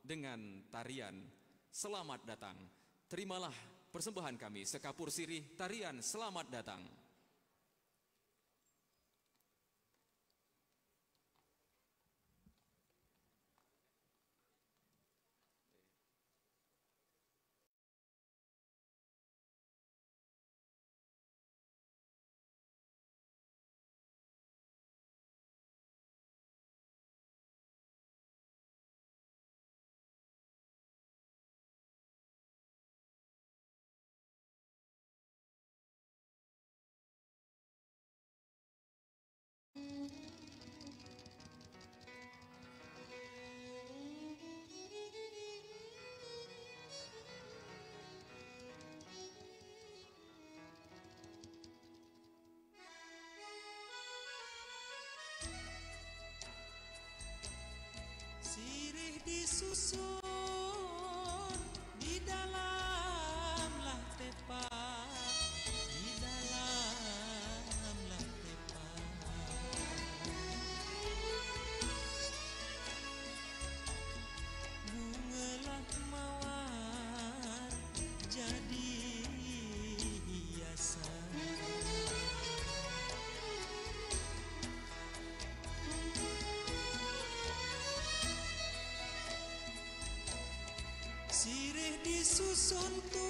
Dengan tarian Selamat Datang. Terimalah persembahan kami sekapur sirih tarian Selamat Datang. son tú.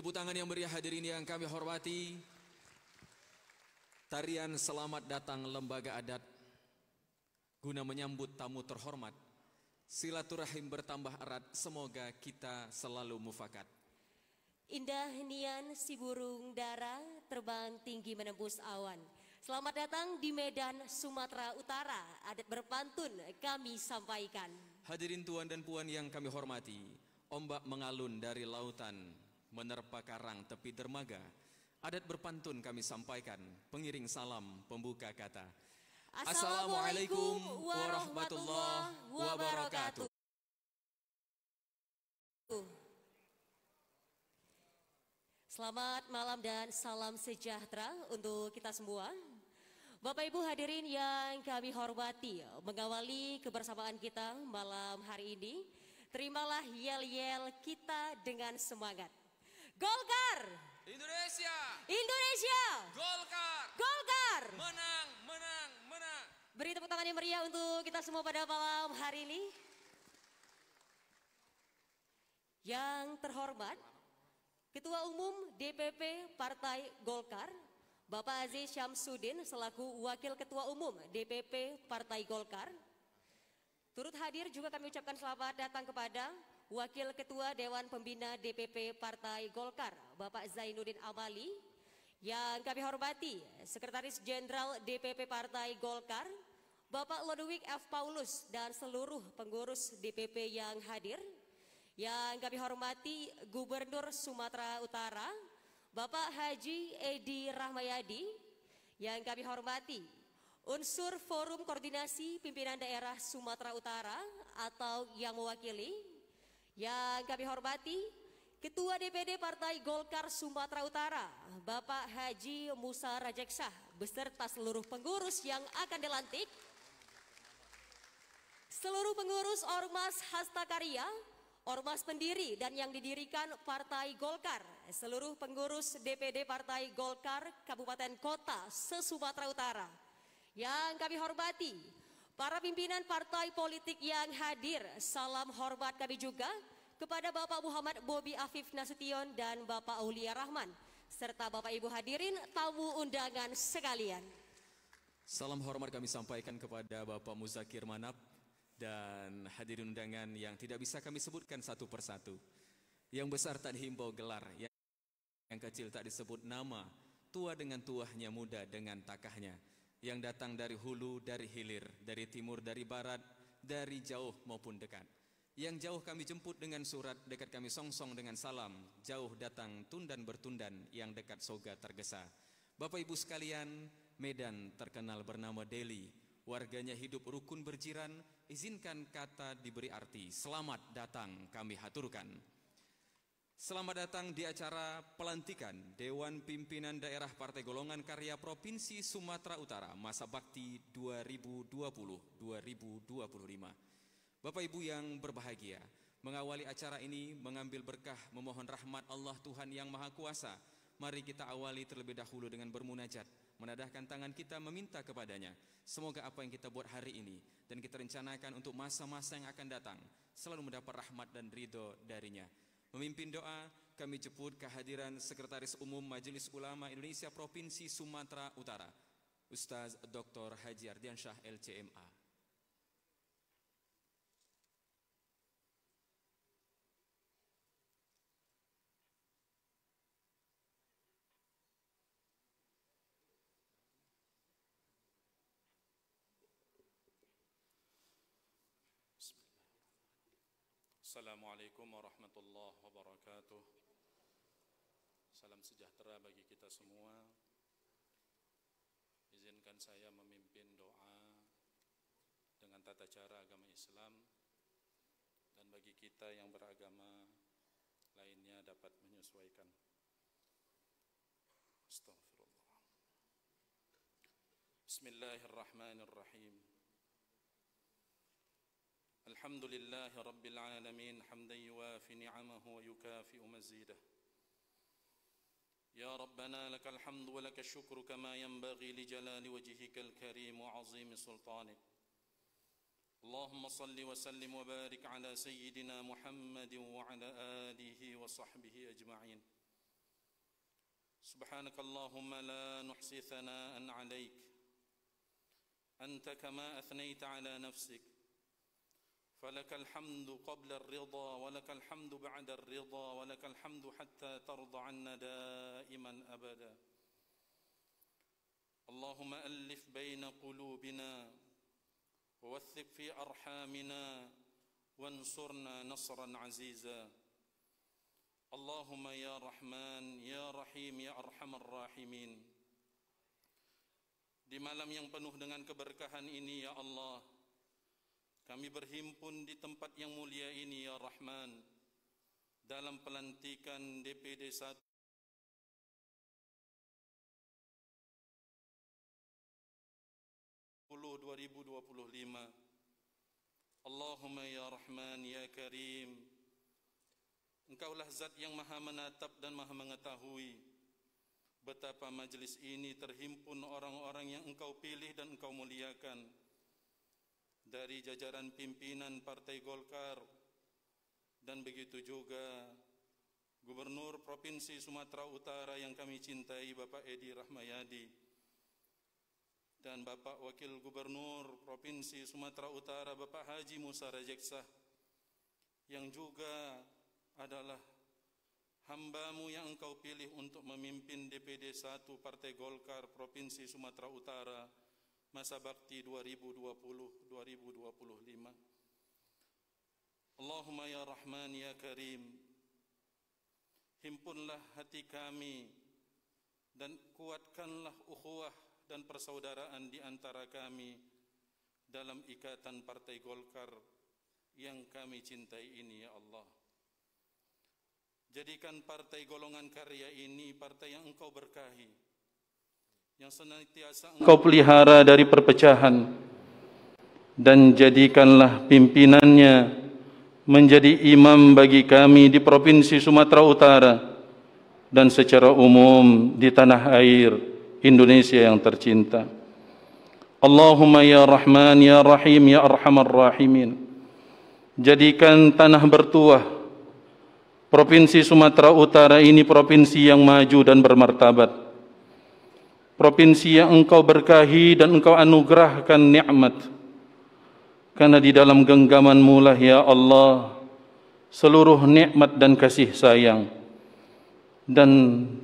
Tepuk tangan yang meriah hadirin yang kami hormati. Tarian Selamat Datang Lembaga Adat guna menyambut tamu terhormat. Silaturahim bertambah erat, semoga kita selalu mufakat. Indah nian si burung dara terbang tinggi menembus awan. Selamat datang di Medan, Sumatera Utara. Adat berpantun kami sampaikan. Hadirin tuan dan puan yang kami hormati, ombak mengalun dari lautan, menerpa karang tepi dermaga. Adat berpantun kami sampaikan, pengiring salam pembuka kata. Assalamualaikum warahmatullahi wabarakatuh. Selamat malam dan salam sejahtera untuk kita semua. Bapak Ibu hadirin yang kami hormati, mengawali kebersamaan kita malam hari ini, terimalah yel-yel kita dengan semangat. Golkar! Indonesia, Indonesia! Golkar, Golkar! menang, menang, menang. Beri tepuk tangan yang meriah untuk kita semua pada malam hari ini. Yang terhormat, Ketua Umum DPP Partai Golkar, Bapak Aziz Syamsuddin selaku Wakil Ketua Umum DPP Partai Golkar. Turut hadir juga kami ucapkan selamat datang kepada Wakil Ketua Dewan Pembina DPP Partai Golkar, Bapak Zainuddin Amali. Yang kami hormati, Sekretaris Jenderal DPP Partai Golkar, Bapak Lodewijk F. Paulus dan seluruh pengurus DPP yang hadir. Yang kami hormati Gubernur Sumatera Utara, Bapak Haji Edi Rahmayadi. Yang kami hormati unsur Forum Koordinasi Pimpinan Daerah Sumatera Utara atau yang mewakili. Yang kami hormati Ketua DPD Partai Golkar Sumatera Utara, Bapak Haji Musa Rajeksah beserta seluruh pengurus yang akan dilantik. Seluruh pengurus Ormas Hasta Karya, Ormas pendiri dan yang didirikan Partai Golkar, seluruh pengurus DPD Partai Golkar Kabupaten Kota se-Sumatera Utara. Yang kami hormati, para pimpinan partai politik yang hadir, salam hormat kami juga kepada Bapak Muhammad Bobi Afif Nasution dan Bapak Aulia Rahman, serta Bapak Ibu hadirin tamu undangan sekalian. Salam hormat kami sampaikan kepada Bapak Muzakir Manap dan hadirin undangan yang tidak bisa kami sebutkan satu persatu. Yang besar tak dihimbau gelar, yang, kecil tak disebut nama, tua dengan tuahnya, muda dengan takahnya. Yang datang dari hulu, dari hilir, dari timur, dari barat, dari jauh maupun dekat. Yang jauh kami jemput dengan surat, dekat kami songsong dengan salam. Jauh datang tundan bertundan, yang dekat soga tergesa. Bapak ibu sekalian, Medan terkenal bernama Delhi. Warganya hidup rukun berjiran, izinkan kata diberi arti. Selamat datang kami haturkan. Selamat datang di acara pelantikan Dewan Pimpinan Daerah Partai Golongan Karya Provinsi Sumatera Utara masa bakti 2020-2025. Bapak Ibu yang berbahagia, mengawali acara ini mengambil berkah memohon rahmat Allah Tuhan Yang Maha Kuasa. Mari kita awali terlebih dahulu dengan bermunajat, menadahkan tangan kita meminta kepadanya. Semoga apa yang kita buat hari ini dan kita rencanakan untuk masa-masa yang akan datang selalu mendapat rahmat dan ridho darinya. Memimpin doa, kami jemput kehadiran Sekretaris Umum Majelis Ulama Indonesia Provinsi Sumatera Utara, Ustaz Dr. Haji Ardiansyah LCMA. Assalamualaikum warahmatullahi wabarakatuh. Salam sejahtera bagi kita semua. Izinkan saya memimpin doa dengan tata cara agama Islam dan bagi kita yang beragama lainnya dapat menyesuaikan. Astaghfirullah. Bismillahirrahmanirrahim. الحمد لله رب العالمين حمدا يوافي نعمه ويكافئ مزيده. يا ربنا لك الحمد ولك الشكر كما ينبغي لجلال وجهك الكريم وعظيم سلطانك. اللهم صل وسلم وبارك على سيدنا محمد وعلى آله وصحبه أجمعين. سبحانك اللهم لا نحصي ثناء عليك. أنت كما أثنيت على نفسك. فلك الحمد قبل الرضا ولك الحمد بعد الرضا ولك الحمد حتى ترضى عنا دائما أبدا. اللهم ألف بين قلوبنا ووثق في أرحامنا وانصرنا نصرا عزيزا. اللهم يا رحمن يا رحيم يا أرحم الراحمين. Di malam yang penuh dengan keberkahan ini ya Allah Kami berhimpun di tempat yang mulia ini ya Rahman Dalam pelantikan DPD 1 2025 Allahumma ya Rahman ya Karim. Engkaulah zat yang maha menatap dan maha mengetahui. Betapa majlis ini terhimpun orang-orang yang engkau pilih dan engkau muliakan Dari jajaran pimpinan Partai Golkar Dan begitu juga Gubernur Provinsi Sumatera Utara yang kami cintai Bapak Edi Rahmayadi dan Bapak Wakil Gubernur Provinsi Sumatera Utara Bapak Haji Musa Rajeksa yang juga adalah hambamu yang engkau pilih untuk memimpin DPD 1 Partai Golkar Provinsi Sumatera Utara masa bakti 2020-2025 Allahumma ya Rahman ya Karim. Himpunlah hati kami dan kuatkanlah ukhuwah dan persaudaraan di antara kami dalam ikatan Partai Golkar yang kami cintai ini ya Allah. Jadikan partai golongan karya ini partai yang engkau berkahi, yang senantiasa engkau pelihara dari perpecahan, dan jadikanlah pimpinannya menjadi imam bagi kami di Provinsi Sumatera Utara dan secara umum di tanah air Indonesia yang tercinta. Allahumma ya Rahman ya Rahim ya Arhamar Rahimin. Jadikan tanah bertuah Provinsi Sumatera Utara ini provinsi yang maju dan bermartabat. Provinsi yang engkau berkahi dan engkau anugerahkan nikmat. Karena di dalam genggamanmu lah ya Allah seluruh nikmat dan kasih sayang dan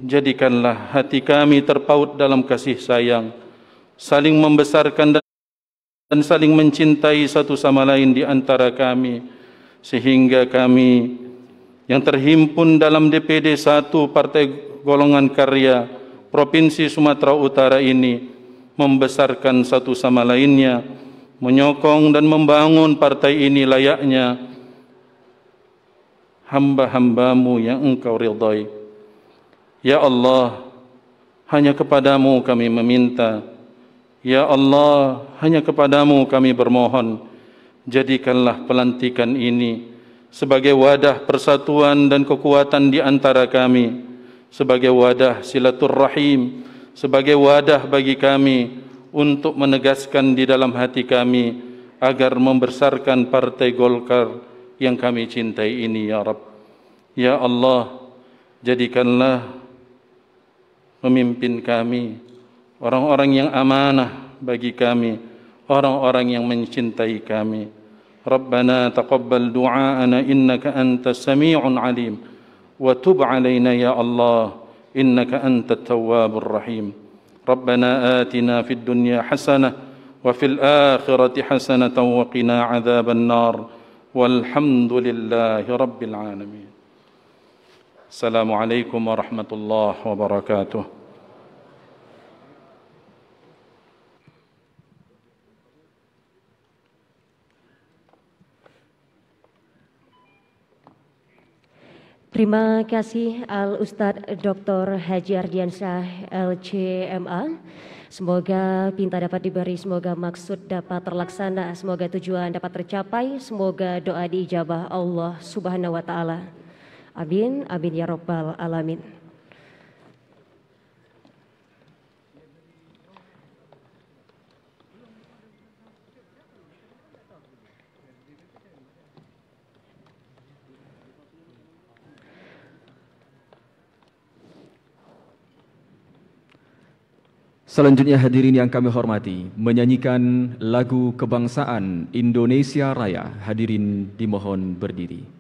jadikanlah hati kami terpaut dalam kasih sayang saling membesarkan dan saling mencintai satu sama lain di antara kami sehingga kami yang terhimpun dalam DPD 1 Partai Golongan Karya Provinsi Sumatera Utara ini membesarkan satu sama lainnya menyokong dan membangun partai ini layaknya hamba-hambamu yang engkau ridhai Ya Allah, hanya kepadamu kami meminta. Ya Allah, hanya kepadamu kami bermohon. Jadikanlah pelantikan ini sebagai wadah persatuan dan kekuatan di antara kami, sebagai wadah silaturrahim, sebagai wadah bagi kami untuk menegaskan di dalam hati kami agar membesarkan partai Golkar yang kami cintai ini ya Rabb. Ya Allah, jadikanlah memimpin kami, orang-orang yang amanah bagi kami, orang-orang yang mencintai kami. Rabbana taqabbal du'aana innaka antas sami'un alim وتب علينا يا الله إنك أنت التواب الرحيم. ربنا آتنا في الدنيا حسنة وفي الآخرة حسنة وقنا عذاب النار. والحمد لله رب العالمين. السلام عليكم ورحمة الله وبركاته. Terima kasih Al Ustadz Dr. Haji Ardiansyah LCMA. Semoga pinta dapat diberi, semoga maksud dapat terlaksana, semoga tujuan dapat tercapai, semoga doa diijabah Allah Subhanahu wa taala. Amin, amin ya rabbal alamin. Selanjutnya hadirin yang kami hormati, menyanyikan lagu kebangsaan Indonesia Raya. Hadirin dimohon berdiri.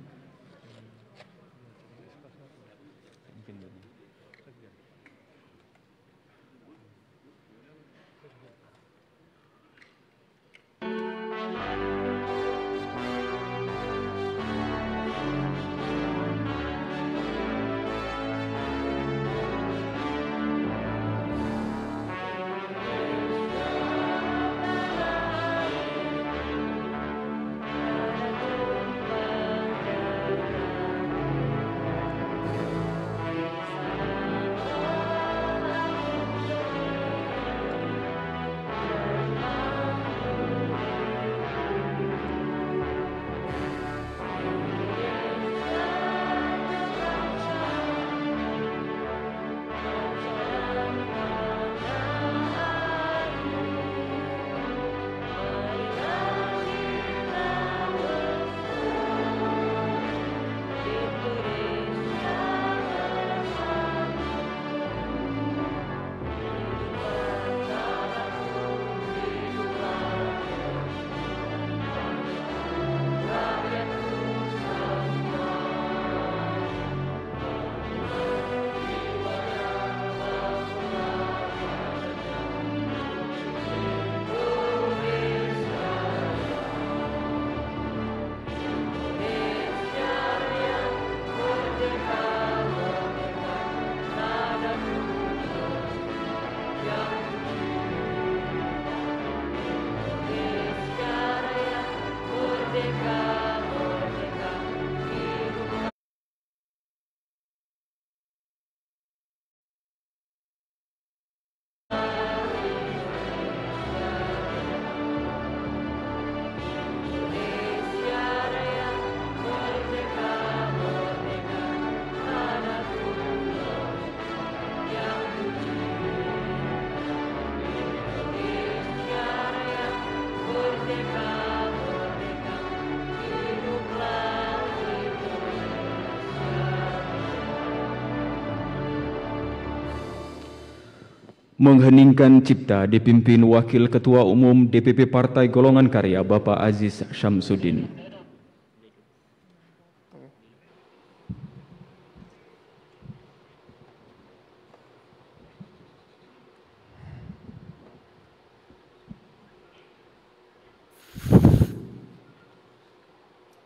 Mengheningkan cipta dipimpin Wakil Ketua Umum DPP Partai Golongan Karya Bapak Aziz Syamsuddin.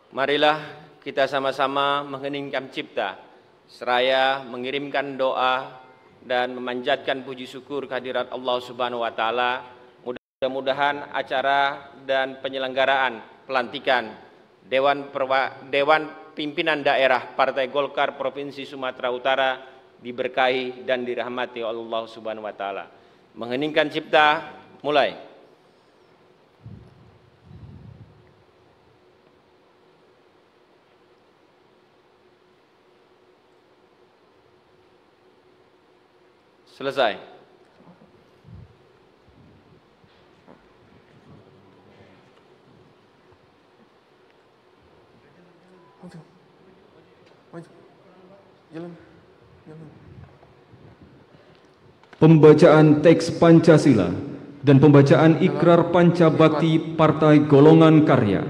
Marilah kita sama-sama mengheningkan cipta, seraya mengirimkan doa dan memanjatkan puji syukur kehadirat Allah Subhanahu wa taala. Mudah-mudahan acara dan penyelenggaraan pelantikan Dewan Perwa, Dewan Pimpinan Daerah Partai Golkar Provinsi Sumatera Utara diberkahi dan dirahmati Allah Subhanahu wa taala. Mengheningkan cipta mulai. Selesai. Pembacaan teks Pancasila dan pembacaan ikrar Pancabakti Partai Golongan Karya.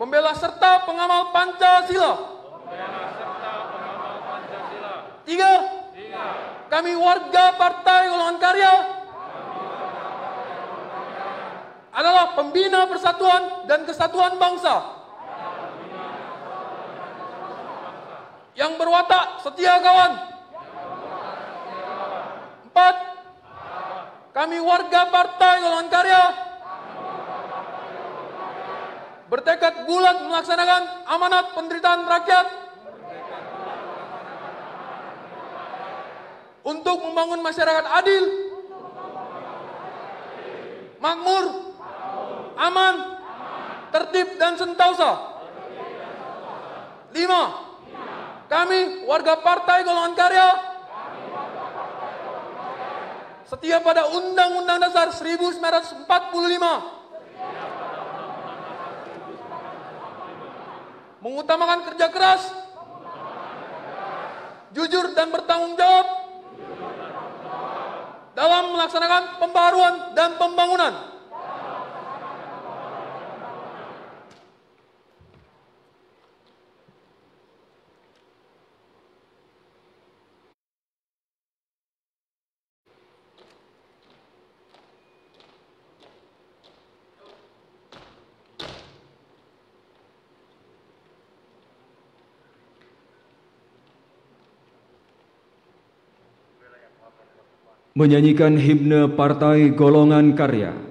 Pembela serta pengamal Pancasila. Tiga, kami warga Partai Golongan Karya adalah pembina persatuan dan kesatuan bangsa. Yang berwatak setia kawan. Empat, kami warga Partai Golongan Karya bertekad bulat melaksanakan amanat penderitaan rakyat. Untuk membangun masyarakat adil, makmur, aman, tertib dan sentausa. Lima, kami warga Partai Golongan Karya. Setia pada Undang-Undang Dasar 1945 mengutamakan kerja keras, jujur dan bertanggung jawab dalam melaksanakan pembaruan dan pembangunan. Menyanyikan himne Partai Golongan Karya.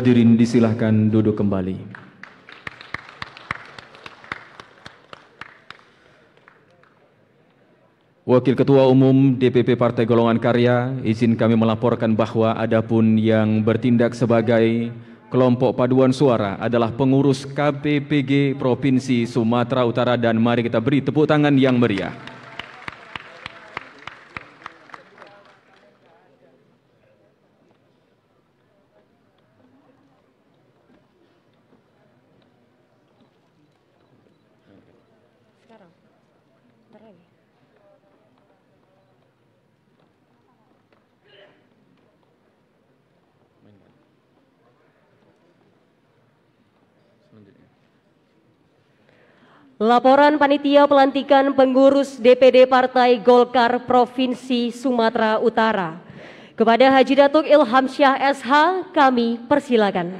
Hadirin disilahkan duduk kembali. Wakil Ketua Umum DPP Partai Golongan Karya, izin kami melaporkan bahwa adapun yang bertindak sebagai kelompok paduan suara adalah pengurus KPPG Provinsi Sumatera Utara dan mari kita beri tepuk tangan yang meriah. Laporan Panitia Pelantikan Pengurus DPD Partai Golkar Provinsi Sumatera Utara. Kepada Haji Datuk Ilham Syah SH, kami persilakan.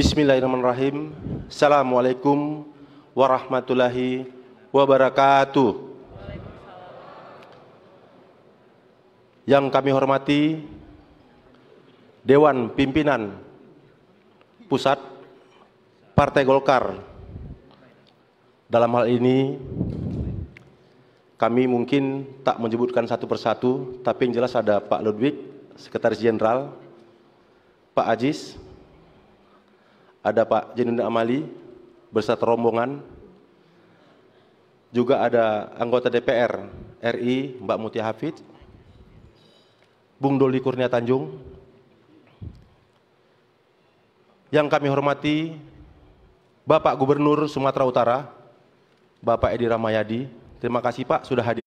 Bismillahirrahmanirrahim. Assalamualaikum warahmatullahi wabarakatuh. Yang kami hormati Dewan Pimpinan Pusat Partai Golkar. Dalam hal ini kami mungkin tak menyebutkan satu persatu, tapi yang jelas ada Pak Ludwig, Sekretaris Jenderal, Pak Ajis, ada Pak Jenin Amali beserta rombongan, juga ada anggota DPR RI Mbak Mutia Hafid, Bung Doli Kurnia Tanjung, yang kami hormati Bapak Gubernur Sumatera Utara, Bapak Edi Ramayadi, terima kasih Pak sudah hadir.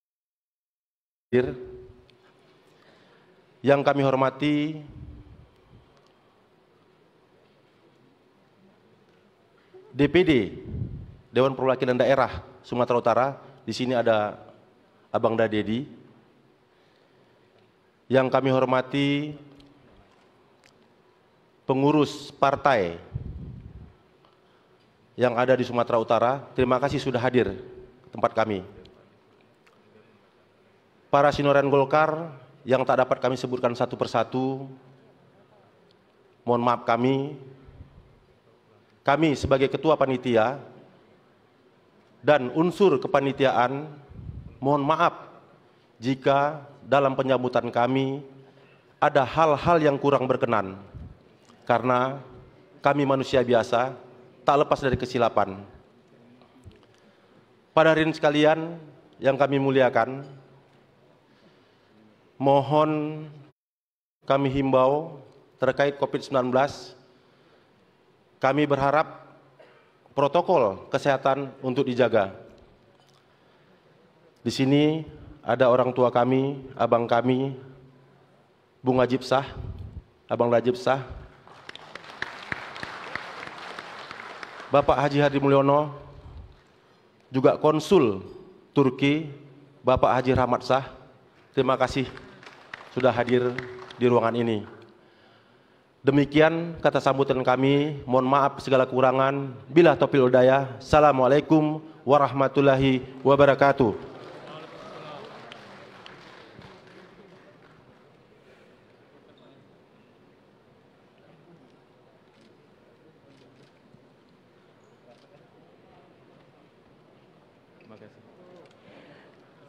Yang kami hormati DPD Dewan Perwakilan Daerah Sumatera Utara. Di sini ada Abang Dadedi. Yang kami hormati pengurus partai yang ada di Sumatera Utara. Terima kasih sudah hadir ke tempat kami. Para sinoran Golkar yang tak dapat kami sebutkan satu persatu, mohon maaf kami kami sebagai ketua panitia dan unsur kepanitiaan mohon maaf jika dalam penyambutan kami ada hal-hal yang kurang berkenan karena kami manusia biasa tak lepas dari kesilapan. Pada hari ini sekalian yang kami muliakan, mohon kami himbau terkait COVID-19 kami berharap protokol kesehatan untuk dijaga. Di sini ada orang tua kami, abang kami, Bung Ajib Sah, Abang Najib Sah, Bapak Haji Hadi Mulyono, juga konsul Turki, Bapak Haji Rahmat Sah. Terima kasih sudah hadir di ruangan ini. Demikian kata sambutan kami. Mohon maaf segala kekurangan. Bila topil udaya. Assalamualaikum warahmatullahi wabarakatuh.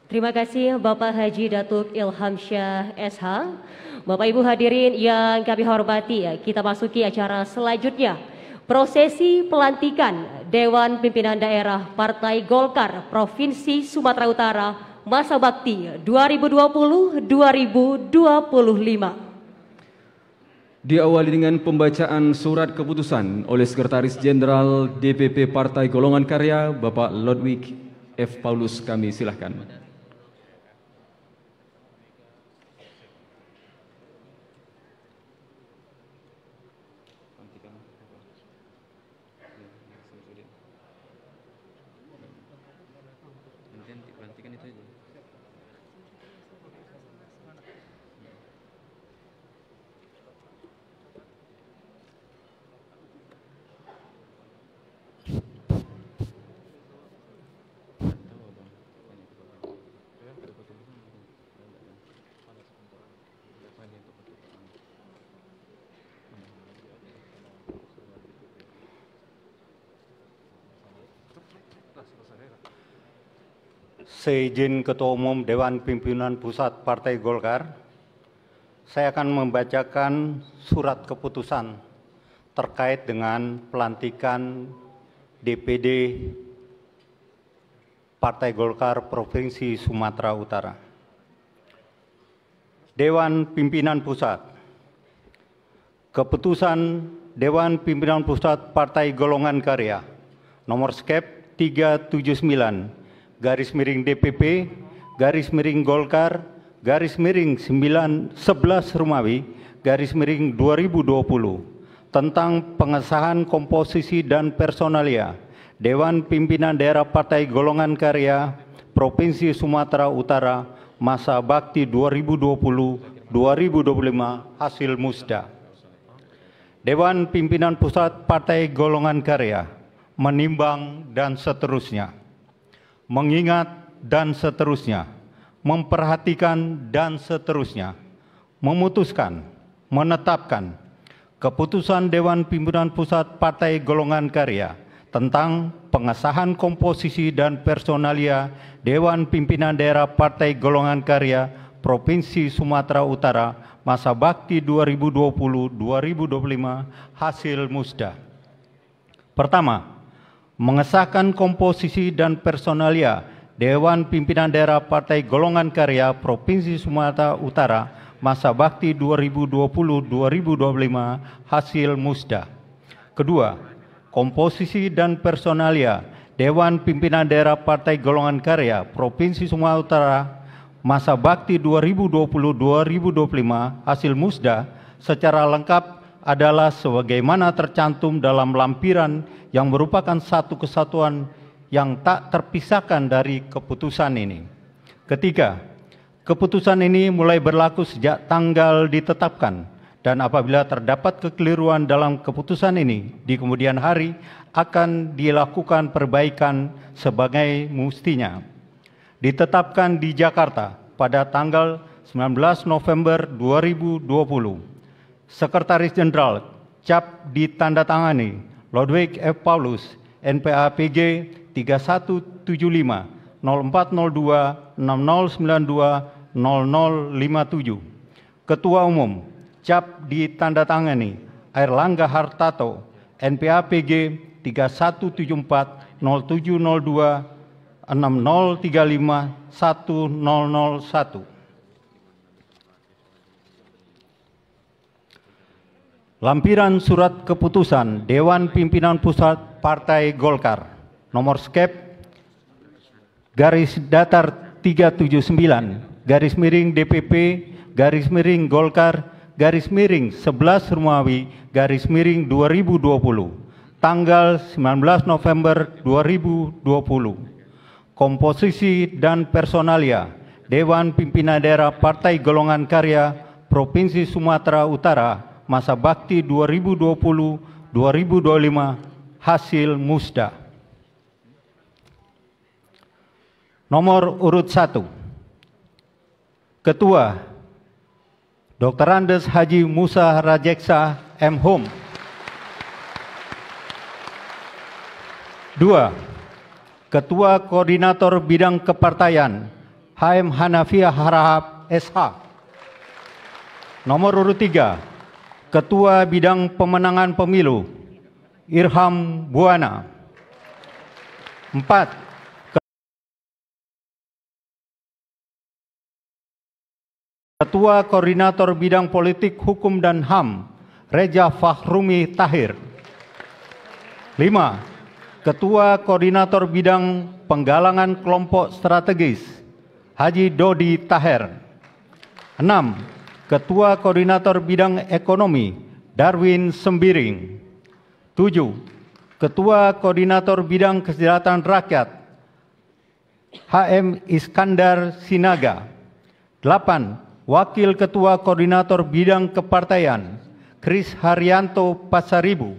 Terima kasih Bapak Haji Datuk Ilham Syah SH. Bapak Ibu hadirin yang kami hormati, ya, kita masuki acara selanjutnya. Prosesi pelantikan Dewan Pimpinan Daerah Partai Golkar Provinsi Sumatera Utara masa bakti 2020-2025. Diawali dengan pembacaan surat keputusan oleh Sekretaris Jenderal DPP Partai Golongan Karya Bapak Ludwig F. Paulus kami silahkan. Seizin Ketua Umum Dewan Pimpinan Pusat Partai Golkar, saya akan membacakan surat keputusan terkait dengan pelantikan DPD Partai Golkar Provinsi Sumatera Utara. Dewan Pimpinan Pusat Keputusan Dewan Pimpinan Pusat Partai Golongan Karya nomor skep 379 garis miring DPP, garis miring Golkar, garis miring 9, 11 Rumawi, garis miring 2020 tentang pengesahan komposisi dan personalia Dewan Pimpinan Daerah Partai Golongan Karya Provinsi Sumatera Utara masa bakti 2020-2025 hasil musda. Dewan Pimpinan Pusat Partai Golongan Karya menimbang dan seterusnya, mengingat dan seterusnya, memperhatikan dan seterusnya, memutuskan, menetapkan keputusan Dewan Pimpinan Pusat Partai Golongan Karya tentang pengesahan komposisi dan personalia Dewan Pimpinan Daerah Partai Golongan Karya Provinsi Sumatera Utara masa bakti 2020-2025 hasil musda. Pertama, mengesahkan komposisi dan personalia Dewan Pimpinan Daerah Partai Golongan Karya Provinsi Sumatera Utara masa bakti 2020-2025 hasil musda. Kedua, komposisi dan personalia Dewan Pimpinan Daerah Partai Golongan Karya Provinsi Sumatera Utara masa bakti 2020-2025 hasil musda secara lengkap adalah sebagaimana tercantum dalam lampiran yang merupakan satu kesatuan yang tak terpisahkan dari keputusan ini. Ketiga, keputusan ini mulai berlaku sejak tanggal ditetapkan dan apabila terdapat kekeliruan dalam keputusan ini di kemudian hari akan dilakukan perbaikan sebagai mustinya. Ditetapkan di Jakarta pada tanggal 19 November 2020. Sekretaris Jenderal cap ditandatangani Ludwig F. Paulus, NPAPG 3175 0402 6092 0057. Ketua Umum cap ditandatangani Airlangga Hartato, NPAPG 3174 0702 6035 1001. Lampiran surat keputusan Dewan Pimpinan Pusat Partai Golkar nomor skep garis datar 379 garis miring DPP garis miring Golkar garis miring 11 Rumawi garis miring 2020 tanggal 19 November 2020 komposisi dan personalia Dewan Pimpinan Daerah Partai Golongan Karya Provinsi Sumatera Utara masa bakti 2020-2025 hasil musda. Nomor urut 1. Ketua Dr. Andes Haji Musa Rajeksa M. Hum. Dua, Ketua Koordinator Bidang Kepartaian HM Hanafiah Harahap SH. Nomor urut 3, Ketua Bidang Pemenangan Pemilu Irham Buana. 4. Ketua Koordinator Bidang Politik Hukum dan HAM Reja Fahrumi Tahir. 5. Ketua Koordinator Bidang Penggalangan Kelompok Strategis Haji Dodi Taher. 6. Ketua Koordinator Bidang Ekonomi Darwin Sembiring. 7. Ketua Koordinator Bidang Kesejahteraan Rakyat HM Iskandar Sinaga. 8. Wakil Ketua Koordinator Bidang Kepartaian Kris Haryanto Pasaribu.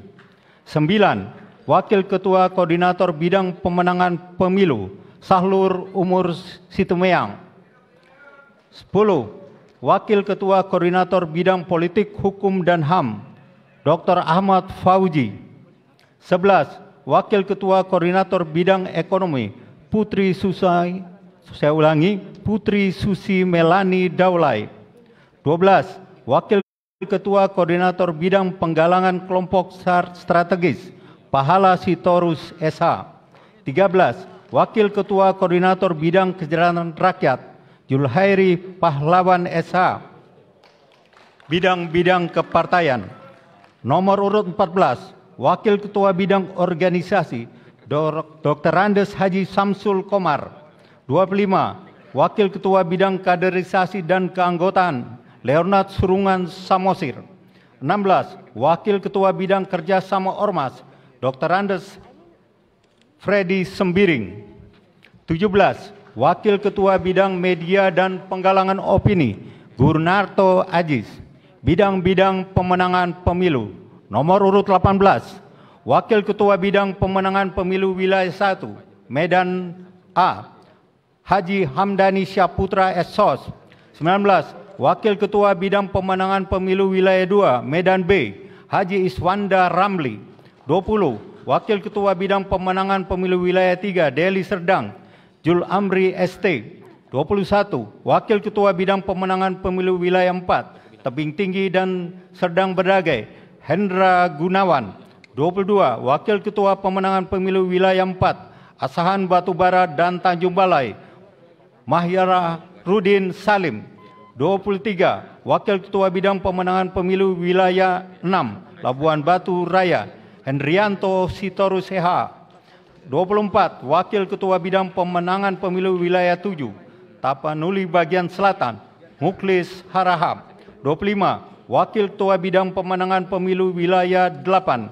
9. Wakil Ketua Koordinator Bidang Pemenangan Pemilu Sahlur Umur Situmeang. 10. Wakil Ketua Koordinator Bidang Politik Hukum dan HAM Dr. Ahmad Fauji. 11. Wakil Ketua Koordinator Bidang Ekonomi Putri Susai saya ulangi, Putri Susi Melani Daulay. 12. Wakil Ketua Koordinator Bidang Penggalangan Kelompok Strategis Pahala Sitorus SH. 13. Wakil Ketua Koordinator Bidang Kesejahteraan Rakyat Julhairi Pahlawan SH. Bidang-bidang kepartaian. Nomor urut 14. Wakil Ketua Bidang Organisasi Dr. Andes Haji Samsul Komar. 25. Wakil Ketua Bidang Kaderisasi dan Keanggotaan Leonard Surungan Samosir. 16. Wakil Ketua Bidang Kerjasama Ormas Dr. Andes Freddy Sembiring. 17. Wakil Ketua Bidang Media dan Penggalangan Opini Gurnarto Ajis. Bidang-bidang pemenangan pemilu Nomor urut 18, Wakil Ketua Bidang Pemenangan Pemilu Wilayah 1, Medan A, Haji Hamdani Syaputra SOS. 19, Wakil Ketua Bidang Pemenangan Pemilu Wilayah 2, Medan B, Haji Iswanda Ramli. 20, Wakil Ketua Bidang Pemenangan Pemilu Wilayah 3, Deli Serdang, Jul Amri ST. 21, Wakil Ketua Bidang Pemenangan Pemilu Wilayah 4, Tebing Tinggi dan Serdang Berdagai, Hendra Gunawan. 22, Wakil Ketua Pemenangan Pemilu Wilayah 4, Asahan Batubara dan Tanjung Balai, Mahyara Rudin Salim. 23, Wakil Ketua Bidang Pemenangan Pemilu Wilayah 6, Labuan Batu Raya, Hendrianto Sitorus Seha. 24, Wakil Ketua Bidang Pemenangan Pemilu Wilayah 7, Tapanuli Bagian Selatan, Muklis Harahap. 25, Wakil Ketua Bidang Pemenangan Pemilu Wilayah 8,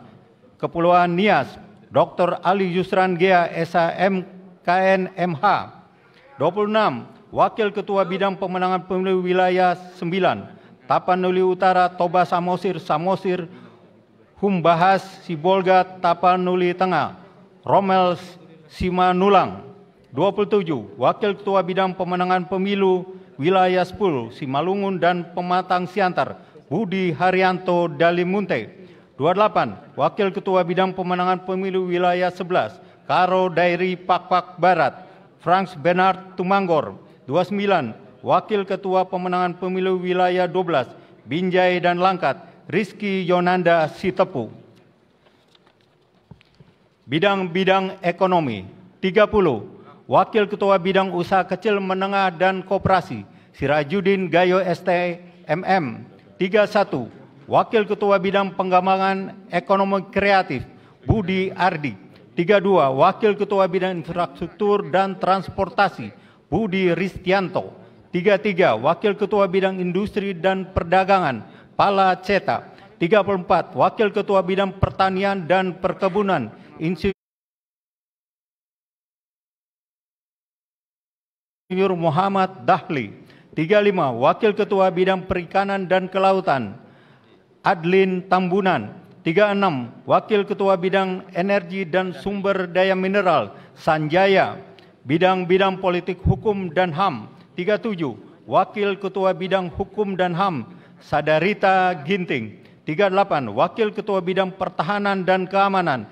Kepulauan Nias, Dr. Ali Yusran Gea SAM KNMH. 26, Wakil Ketua Bidang Pemenangan Pemilu Wilayah 9, Tapanuli Utara, Toba Samosir, Samosir, Humbahas, Sibolga, Tapanuli Tengah, Romel Simanulang. 27, Wakil Ketua Bidang Pemenangan Pemilu Wilayah 10, Simalungun dan Pematang Siantar, Budi Haryanto Dalimunte. 28, Wakil Ketua Bidang Pemenangan Pemilu Wilayah 11, Karo Dairi Pakpak Barat, Franz Bernard Tumanggor. 29, Wakil Ketua Pemenangan Pemilu Wilayah 12, Binjai dan Langkat, Rizky Yonanda Sitepu. Bidang-bidang ekonomi 30, Wakil Ketua Bidang Usaha Kecil Menengah dan Koperasi, Sirajudin Gayo ST MM. 31, Wakil Ketua Bidang Pengembangan Ekonomi Kreatif, Budi Ardi. 32, Wakil Ketua Bidang Infrastruktur dan Transportasi, Budi Ristianto. 33, Wakil Ketua Bidang Industri dan Perdagangan, Pala Ceta. 34, Wakil Ketua Bidang Pertanian dan Perkebunan, Insinyur Muhammad Dahli. 35, Wakil Ketua Bidang Perikanan dan Kelautan, Adlin Tambunan. 36, Wakil Ketua Bidang Energi dan Sumber Daya Mineral, Sanjaya. Bidang-bidang politik hukum dan HAM. 37, Wakil Ketua Bidang Hukum dan HAM, Sadarita Ginting. 38, Wakil Ketua Bidang Pertahanan dan Keamanan,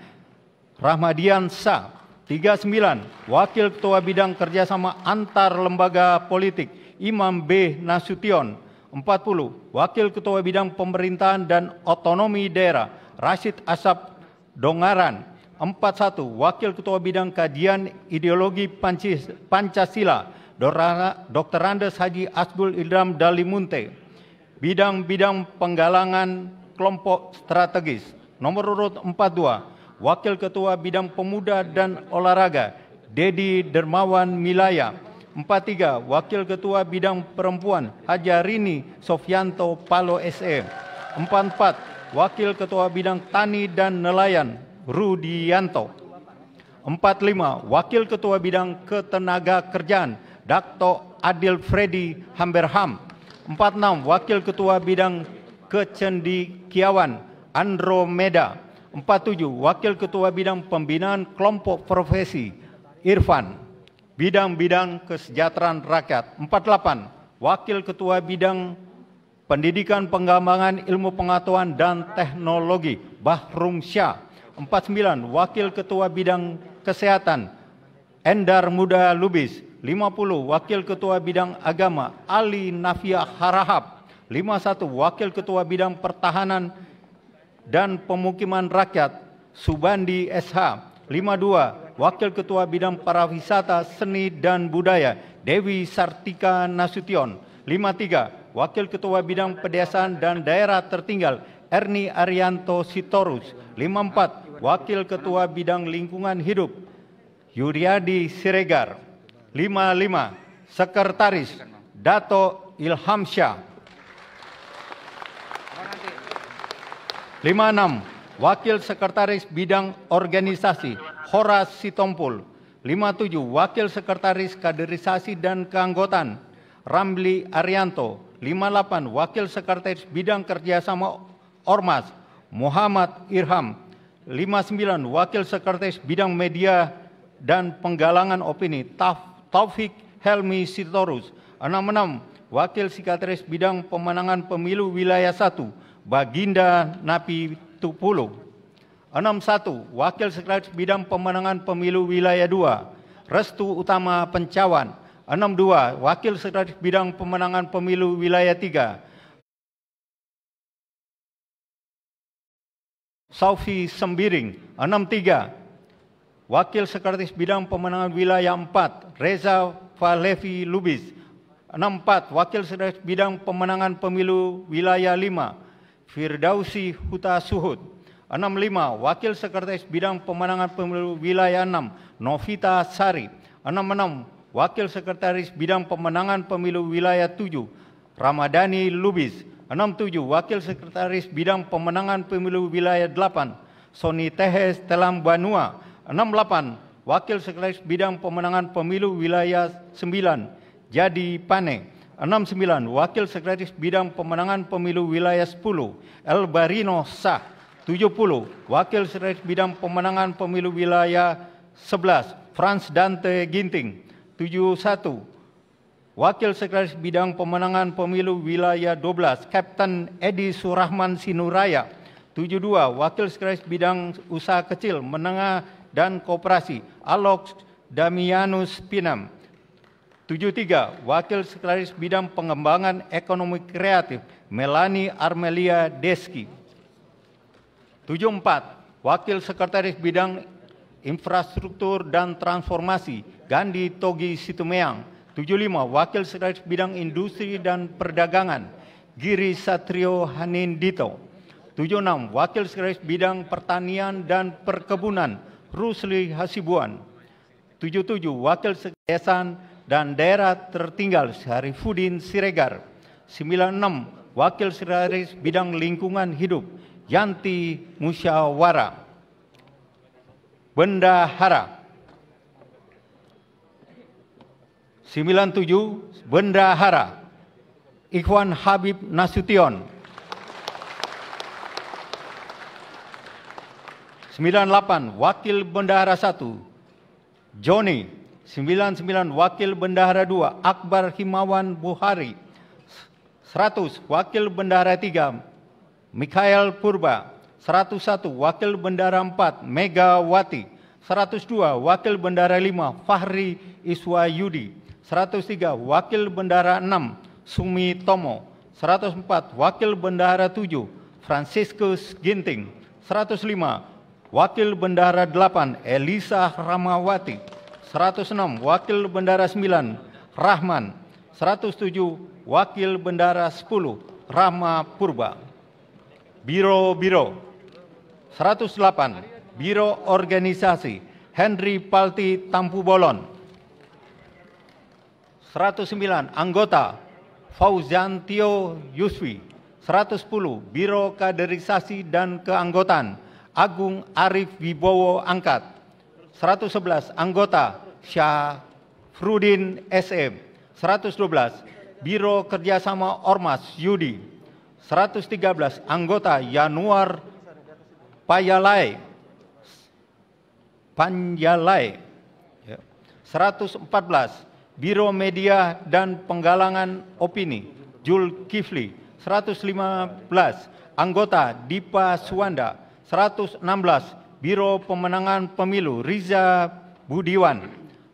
Rahmadian Sa. 39, Wakil Ketua Bidang Kerjasama Antar Lembaga Politik, Imam B. Nasution. 40, Wakil Ketua Bidang Pemerintahan dan Otonomi Daerah, Rashid Asap Dongaran. 41, Wakil Ketua Bidang Kajian Ideologi Pancasila, Dr. Andes Haji Asgul Idram Dalimunte. Bidang-bidang penggalangan kelompok strategis. Nomor urut 42, Wakil Ketua Bidang Pemuda dan Olahraga, Dedi Dermawan Milaya. 43, Wakil Ketua Bidang Perempuan, Hajarini Sofianto Palo SE. 44, Wakil Ketua Bidang Tani dan Nelayan, Rudianto. 45, Wakil Ketua Bidang Ketenaga Kerjaan, Dr. Adil Freddy Hamberham. 46, Wakil Ketua Bidang Kecendikiawan, Andromeda. 47, Wakil Ketua Bidang Pembinaan Kelompok Profesi, Irfan. Bidang-bidang kesejahteraan rakyat. 48, Wakil Ketua Bidang Pendidikan Pengembangan Ilmu Pengetahuan dan Teknologi, Bahrum Syah. 49, Wakil Ketua Bidang Kesehatan, Endar Muda Lubis. 50, Wakil Ketua Bidang Agama, Ali Nafia Harahap. 51, Wakil Ketua Bidang Pertahanan dan Pemukiman Rakyat, Subandi SH. 52, Wakil Ketua Bidang Pariwisata, Seni dan Budaya, Dewi Sartika Nasution. 53, Wakil Ketua Bidang Pedesaan dan Daerah Tertinggal, Erni Arianto Sitorus. 54, Wakil Ketua Bidang Lingkungan Hidup, Yuryadi Siregar. 55, Sekretaris, Dato Ilham 56, Wakil Sekretaris Bidang Organisasi, Horas Sitompul. 57, Wakil Sekretaris Kaderisasi dan Keanggotaan, Ramli Arianto. 58, Wakil Sekretaris Bidang Kerjasama Ormas, Muhammad Irham 59 Wakil Sekretaris Bidang Media dan Penggalangan Opini Tauf- Taufik Helmi Sitorus 66 Wakil Sekretaris Bidang Pemenangan Pemilu Wilayah 1 Baginda Napi Tupulo 61 Wakil Sekretaris Bidang Pemenangan Pemilu Wilayah 2 Restu Utama Pencawan. 62 Wakil Sekretaris Bidang Pemenangan Pemilu Wilayah 3 Saufi Sembiring. 63 Wakil Sekretaris Bidang Pemenangan Wilayah 4 Reza Falevi Lubis. 64 Wakil Sekretaris Bidang Pemenangan Pemilu Wilayah 5 Firdausi Huta Suhud. 65 Wakil Sekretaris Bidang Pemenangan Pemilu Wilayah 6 Novita Sari. 66 Wakil Sekretaris Bidang Pemenangan Pemilu Wilayah 7 Ramadhani Lubis. 67 Wakil Sekretaris Bidang Pemenangan Pemilu Wilayah 8 Soni Tehes Telam Banua 68 Wakil Sekretaris Bidang Pemenangan Pemilu Wilayah 9 Jadi Pane 69 Wakil Sekretaris Bidang Pemenangan Pemilu Wilayah 10 El Barino Sah 70 Wakil Sekretaris Bidang Pemenangan Pemilu Wilayah 11 Franz Dante Ginting 71 Wakil Sekretaris Bidang Pemenangan Pemilu Wilayah 12, Kapten Edi Surahman Sinuraya. 72, Wakil Sekretaris Bidang Usaha Kecil, Menengah dan Koperasi, Alok Damianus Pinam. 73, Wakil Sekretaris Bidang Pengembangan Ekonomi Kreatif, Melani Armelia Deski. 74, Wakil Sekretaris Bidang Infrastruktur dan Transformasi, Gandhi Togi Situmeang. 75 Wakil Sekretaris Bidang Industri dan Perdagangan Giri Satrio Hanindito 76 Wakil Sekretaris Bidang Pertanian dan Perkebunan Rusli Hasibuan 77 Wakil Sekretaris dan Daerah Tertinggal Syarifudin Siregar 96 Wakil Sekretaris Bidang Lingkungan Hidup Yanti Musyawara. Bendahara. 97 Bendahara. Ikhwan Habib Nasution. 98 Wakil Bendahara 1 Joni 99 Wakil Bendahara 2 Akbar Himawan Buhari. 100 Wakil Bendahara 3 Mikhail Purba. 101 Wakil Bendahara 4 Megawati. 102 Wakil Bendahara 5 Fahri Iswayudi. 103 Wakil Bendahara 6 Sumi Tomo. 104 Wakil Bendahara 7 Franciscus Ginting. 105 Wakil Bendahara 8 Elisa Ramawati 106 Wakil Bendahara 9 Rahman. 107 Wakil Bendahara 10 Rahma Purba. Biro-biro 108 Biro Organisasi Henry Palti Tampu Bolon. 109 anggota Fauzan Tio Yuswi 110 Biro Kaderisasi dan Keanggotaan Agung Arif Wibowo Angkat 111 anggota Syafrudin SM 112 Biro Kerjasama Ormas Yudi 113 anggota Yanuar Payalai Panjalai 114 Biro Media dan Penggalangan Opini, Jul Kifli, 115, anggota Dipa Suwanda, 116, Biro Pemenangan Pemilu, Riza Budiwan,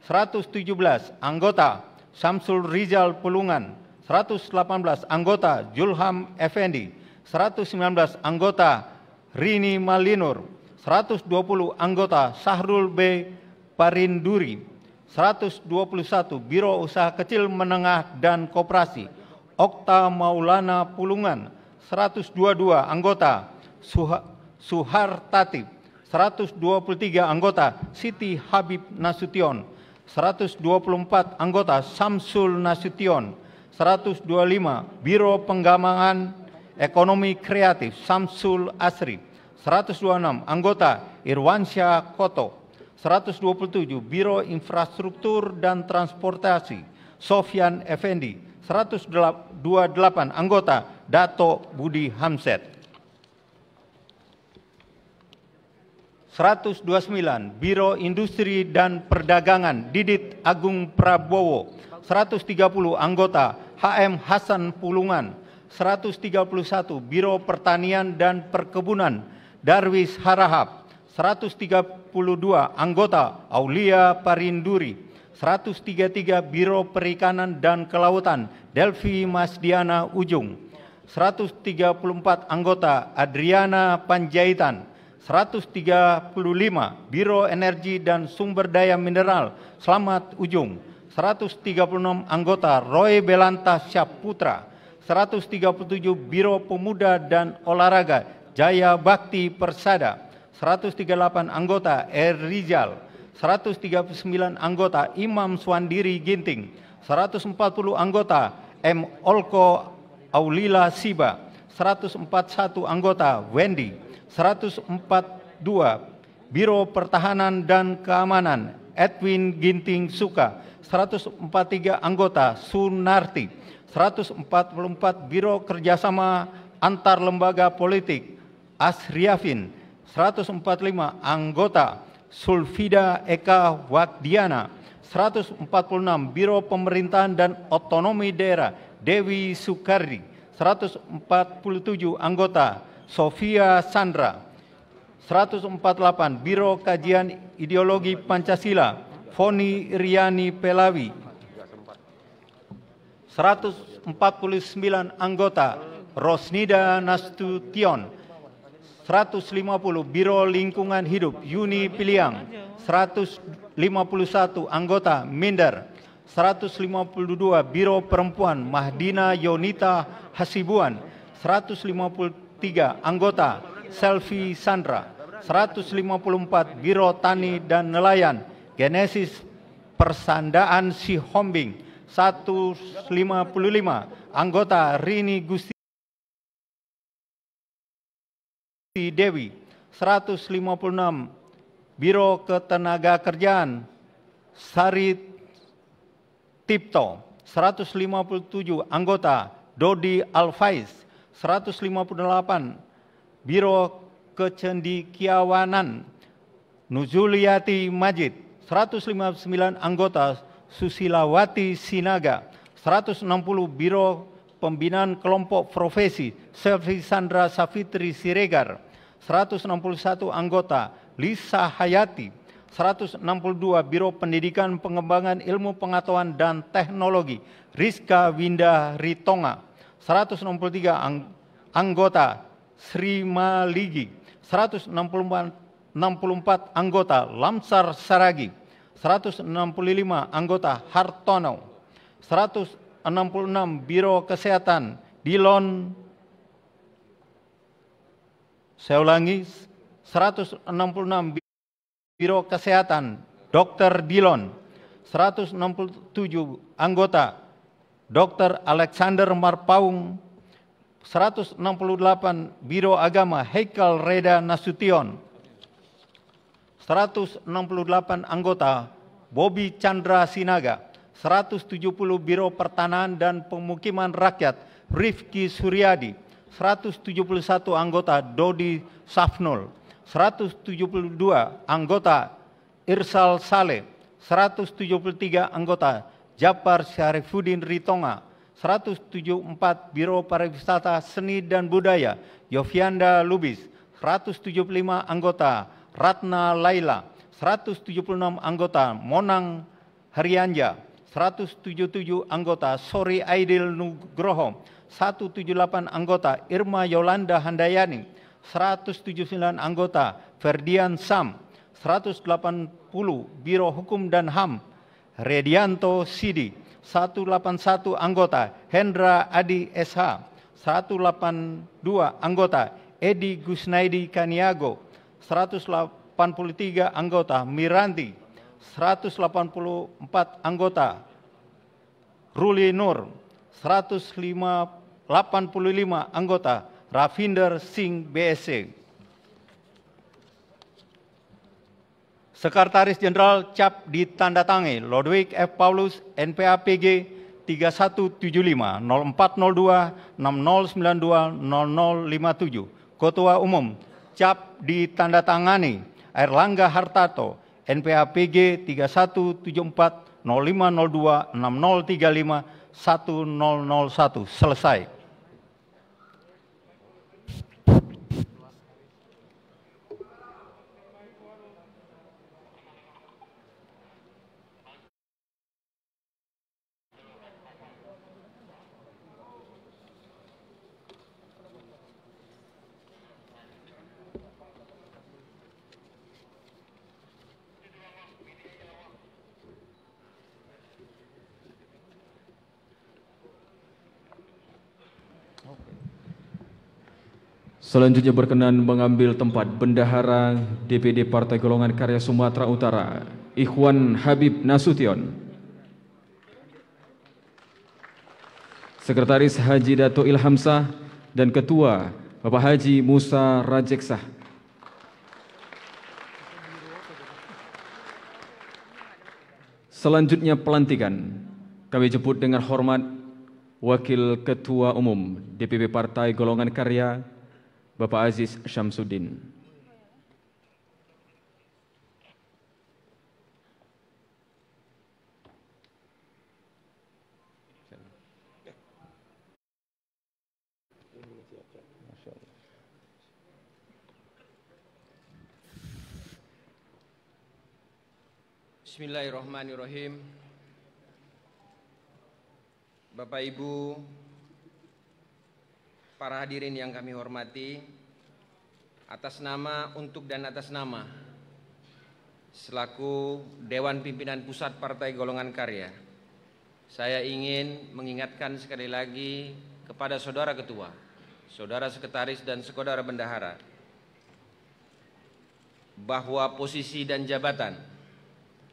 117, anggota Samsul Rizal Pulungan, 118, anggota Julham Effendi, 119, anggota Rini Malinur, 120, anggota Sahrul B. Parinduri, 121 Biro Usaha Kecil Menengah dan Koperasi Okta Maulana Pulungan 122 anggota Suha, Suhar Tatib 123 anggota Siti Habib Nasution 124 anggota Samsul Nasution 125 Biro Pengembangan Ekonomi Kreatif Samsul Asri 126 anggota Irwansyah Koto 127 Biro Infrastruktur dan Transportasi Sofyan Effendi 128 anggota Dato Budi Hamset 129 Biro Industri dan Perdagangan Didit Agung Prabowo. 130 anggota HM Hasan Pulungan. 131 Biro Pertanian dan Perkebunan Darwis Harahap. 132 anggota Aulia Parinduri. 133 Biro Perikanan dan Kelautan Delvi Masdiana Ujung. 134 anggota Adriana Panjaitan 135 Biro Energi dan Sumber Daya Mineral Selamat Ujung. 136 anggota Roy Belanta Syaputra. 137 Biro Pemuda dan Olahraga Jaya Bakti Persada. 138 anggota R. Rizal 139 anggota Imam Swandiri Ginting. 140 anggota M. Olko Aulila Siba. 141 anggota Wendy 142 Biro Pertahanan dan Keamanan Edwin Ginting Suka 143 anggota Sunarti 144 Biro Kerjasama Antar Lembaga Politik Asriafin 145 anggota Sulfida Eka Wakdiana 146 Biro Pemerintahan dan Otonomi Daerah Dewi Sukardi 147 anggota Sofia Sandra 148 Biro Kajian Ideologi Pancasila Foni Riani Pelawi 149 anggota Rosnida Nastution 150 Biro Lingkungan Hidup Yuni Piliang 151 anggota Minder 152 Biro Perempuan Mahdina Yonita Hasibuan 153 tiga anggota Selfie Sandra 154 Biro Tani dan Nelayan Genesis Persandaan Si Hombing 155 anggota Rini Gusti Dewi 156 Biro Ketenaga Kerjaan Sari Tipto 157 anggota Dodi Alfaiz 158 Biro Kecendikiawanan Nuzuliati Majid 159 anggota Susilawati Sinaga 160 Biro Pembinaan Kelompok Profesi Selvi Sandra Safitri Siregar 161 anggota Lisa Hayati 162 Biro Pendidikan Pengembangan Ilmu Pengetahuan dan Teknologi Rizka Winda Ritonga 163 ang anggota Sri Maligi, 164 anggota Lamsar Saragi, 165 anggota Hartono, 166 Biro Kesehatan Dilon saya ulangi 166 Biro Kesehatan Dr. Dilon 167 anggota Dr. Alexander Marpaung 168 Biro Agama Heikal Reda Nasution 168 anggota Bobby Chandra Sinaga 170 Biro Pertanahan dan Pemukiman Rakyat Rifki Suryadi 171 anggota Dodi Safnul 172 anggota Irsal Saleh 173 anggota Japar Syarifuddin Ritonga, 174 Biro Pariwisata Seni dan Budaya, Yofianda Lubis, 175 anggota Ratna Laila, 176 anggota Monang Haryanja, 177 anggota Sori Aidil Nugroho, 178 anggota Irma Yolanda Handayani, 179 anggota Ferdian Sam, 180 Biro Hukum dan HAM, Redianto Sidi, 181 anggota Hendra Adi SH, 182 anggota Edi Gusnaidi Kaniago, 183 anggota Miranti, 184 anggota Ruli Nur, 185 anggota Ravinder Singh BSC. Sekretaris Jenderal CAP ditandatangani Lodwig F. Paulus NPAPG 3175 0402 6092 0057. Ketua Umum CAP ditandatangani Airlangga Hartarto, NPAPG 3174 0502 6035 1001. Selesai. Selanjutnya berkenan mengambil tempat Bendahara DPD Partai Golongan Karya Sumatera Utara, Ikhwan Habib Nasution. Sekretaris Haji Dato Ilhamsah dan Ketua Bapak Haji Musa Rajeksah. Selanjutnya pelantikan. Kami jemput dengan hormat Wakil Ketua Umum DPP Partai Golongan Karya Bapak Aziz Syamsuddin. Bismillahirrahmanirrahim. Bapak Ibu, para hadirin yang kami hormati, atas nama, untuk dan atas nama, selaku Dewan Pimpinan Pusat Partai Golongan Karya, saya ingin mengingatkan sekali lagi kepada Saudara Ketua, Saudara Sekretaris dan Saudara Bendahara, bahwa posisi dan jabatan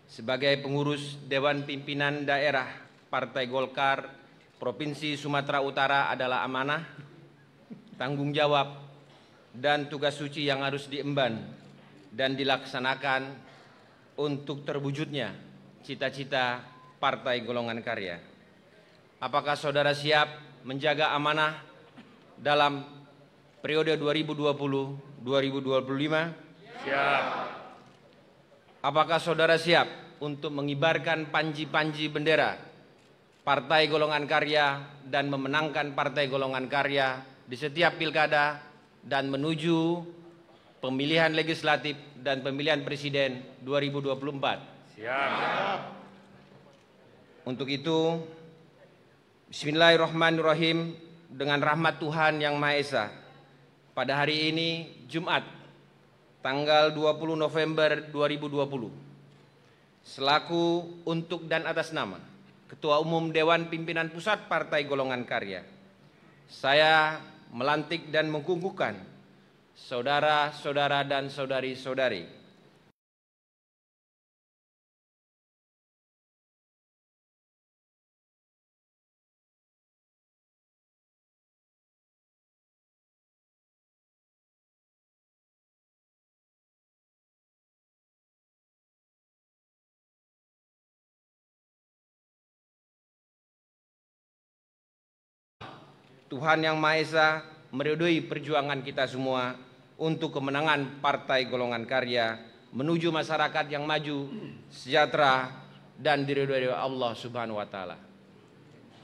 sebagai pengurus Dewan Pimpinan Daerah Partai Golkar Provinsi Sumatera Utara adalah amanah, tanggung jawab, dan tugas suci yang harus diemban dan dilaksanakan untuk terwujudnya cita-cita Partai Golongan Karya. Apakah saudara siap menjaga amanah dalam periode 2020-2025? Siap. Apakah saudara siap untuk mengibarkan panji-panji bendera Partai Golongan Karya dan memenangkan Partai Golongan Karya di setiap pilkada dan menuju pemilihan legislatif dan pemilihan presiden 2024? Siap. Untuk itu, Bismillahirrahmanirrahim dengan rahmat Tuhan Yang Maha Esa. Pada hari ini Jumat tanggal 20 November 2020 selaku untuk dan atas nama Ketua Umum Dewan Pimpinan Pusat Partai Golongan Karya saya melantik dan mengkukuhkan saudara-saudara dan saudari-saudari Tuhan Yang Maha Esa meridhoi perjuangan kita semua untuk kemenangan Partai Golongan Karya menuju masyarakat yang maju, sejahtera dan diridhoi Allah Subhanahu wa taala.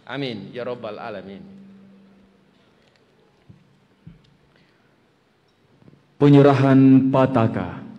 Amin ya rabbal alamin. Penyerahan Pataka.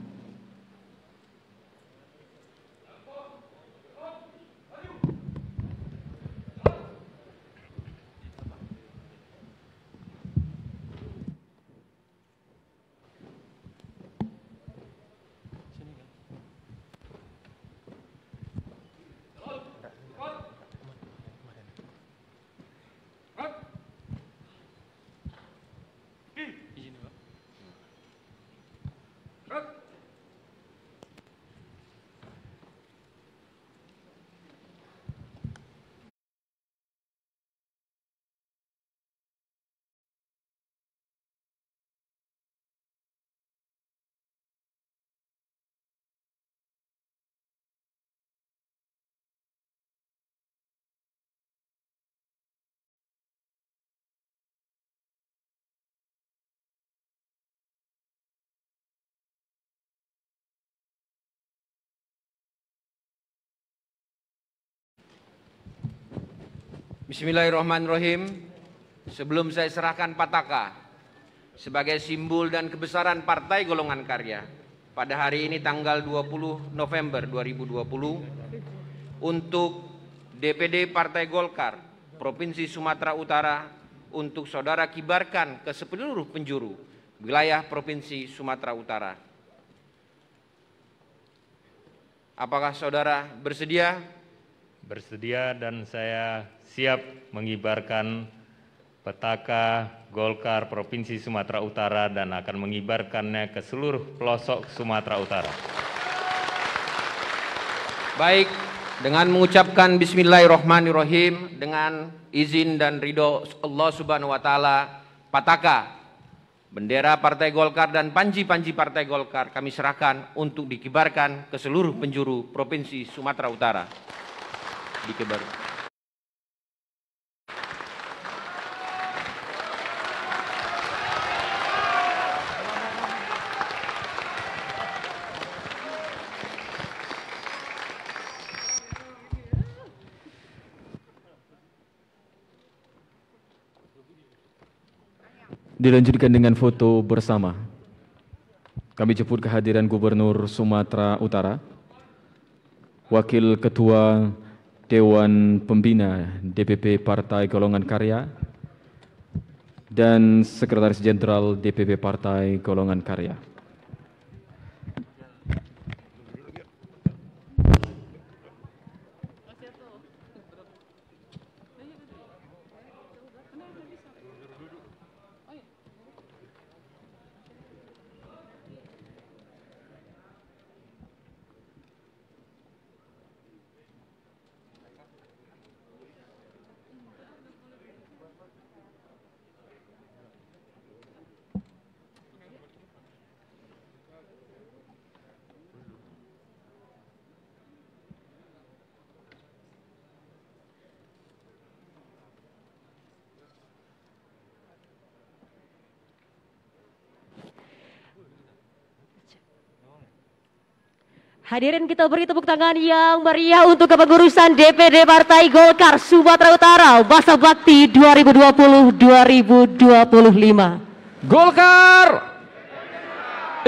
Bismillahirrahmanirrahim. Sebelum saya serahkan pataka sebagai simbol dan kebesaran Partai Golongan Karya pada hari ini tanggal 20 November 2020 untuk DPD Partai Golkar Provinsi Sumatera Utara untuk saudara kibarkan ke seluruh penjuru wilayah Provinsi Sumatera Utara. Apakah saudara bersedia? Bersedia dan saya siap mengibarkan petaka Golkar Provinsi Sumatera Utara dan akan mengibarkannya ke seluruh pelosok Sumatera Utara. Baik, dengan mengucapkan bismillahirrahmanirrahim dengan izin dan ridho Allah Subhanahu wa taala, pataka bendera Partai Golkar dan panji-panji Partai Golkar kami serahkan untuk dikibarkan ke seluruh penjuru Provinsi Sumatera Utara. Dikibar. Dilanjutkan dengan foto bersama. Kami jemput kehadiran Gubernur Sumatera Utara, Wakil Ketua Dewan Pembina DPP Partai Golongan Karya, dan Sekretaris Jenderal DPP Partai Golongan Karya. Hadirin kita beri tepuk tangan yang meriah untuk kepengurusan DPD Partai Golkar Sumatera Utara Masa Bakti 2020-2025. Golkar!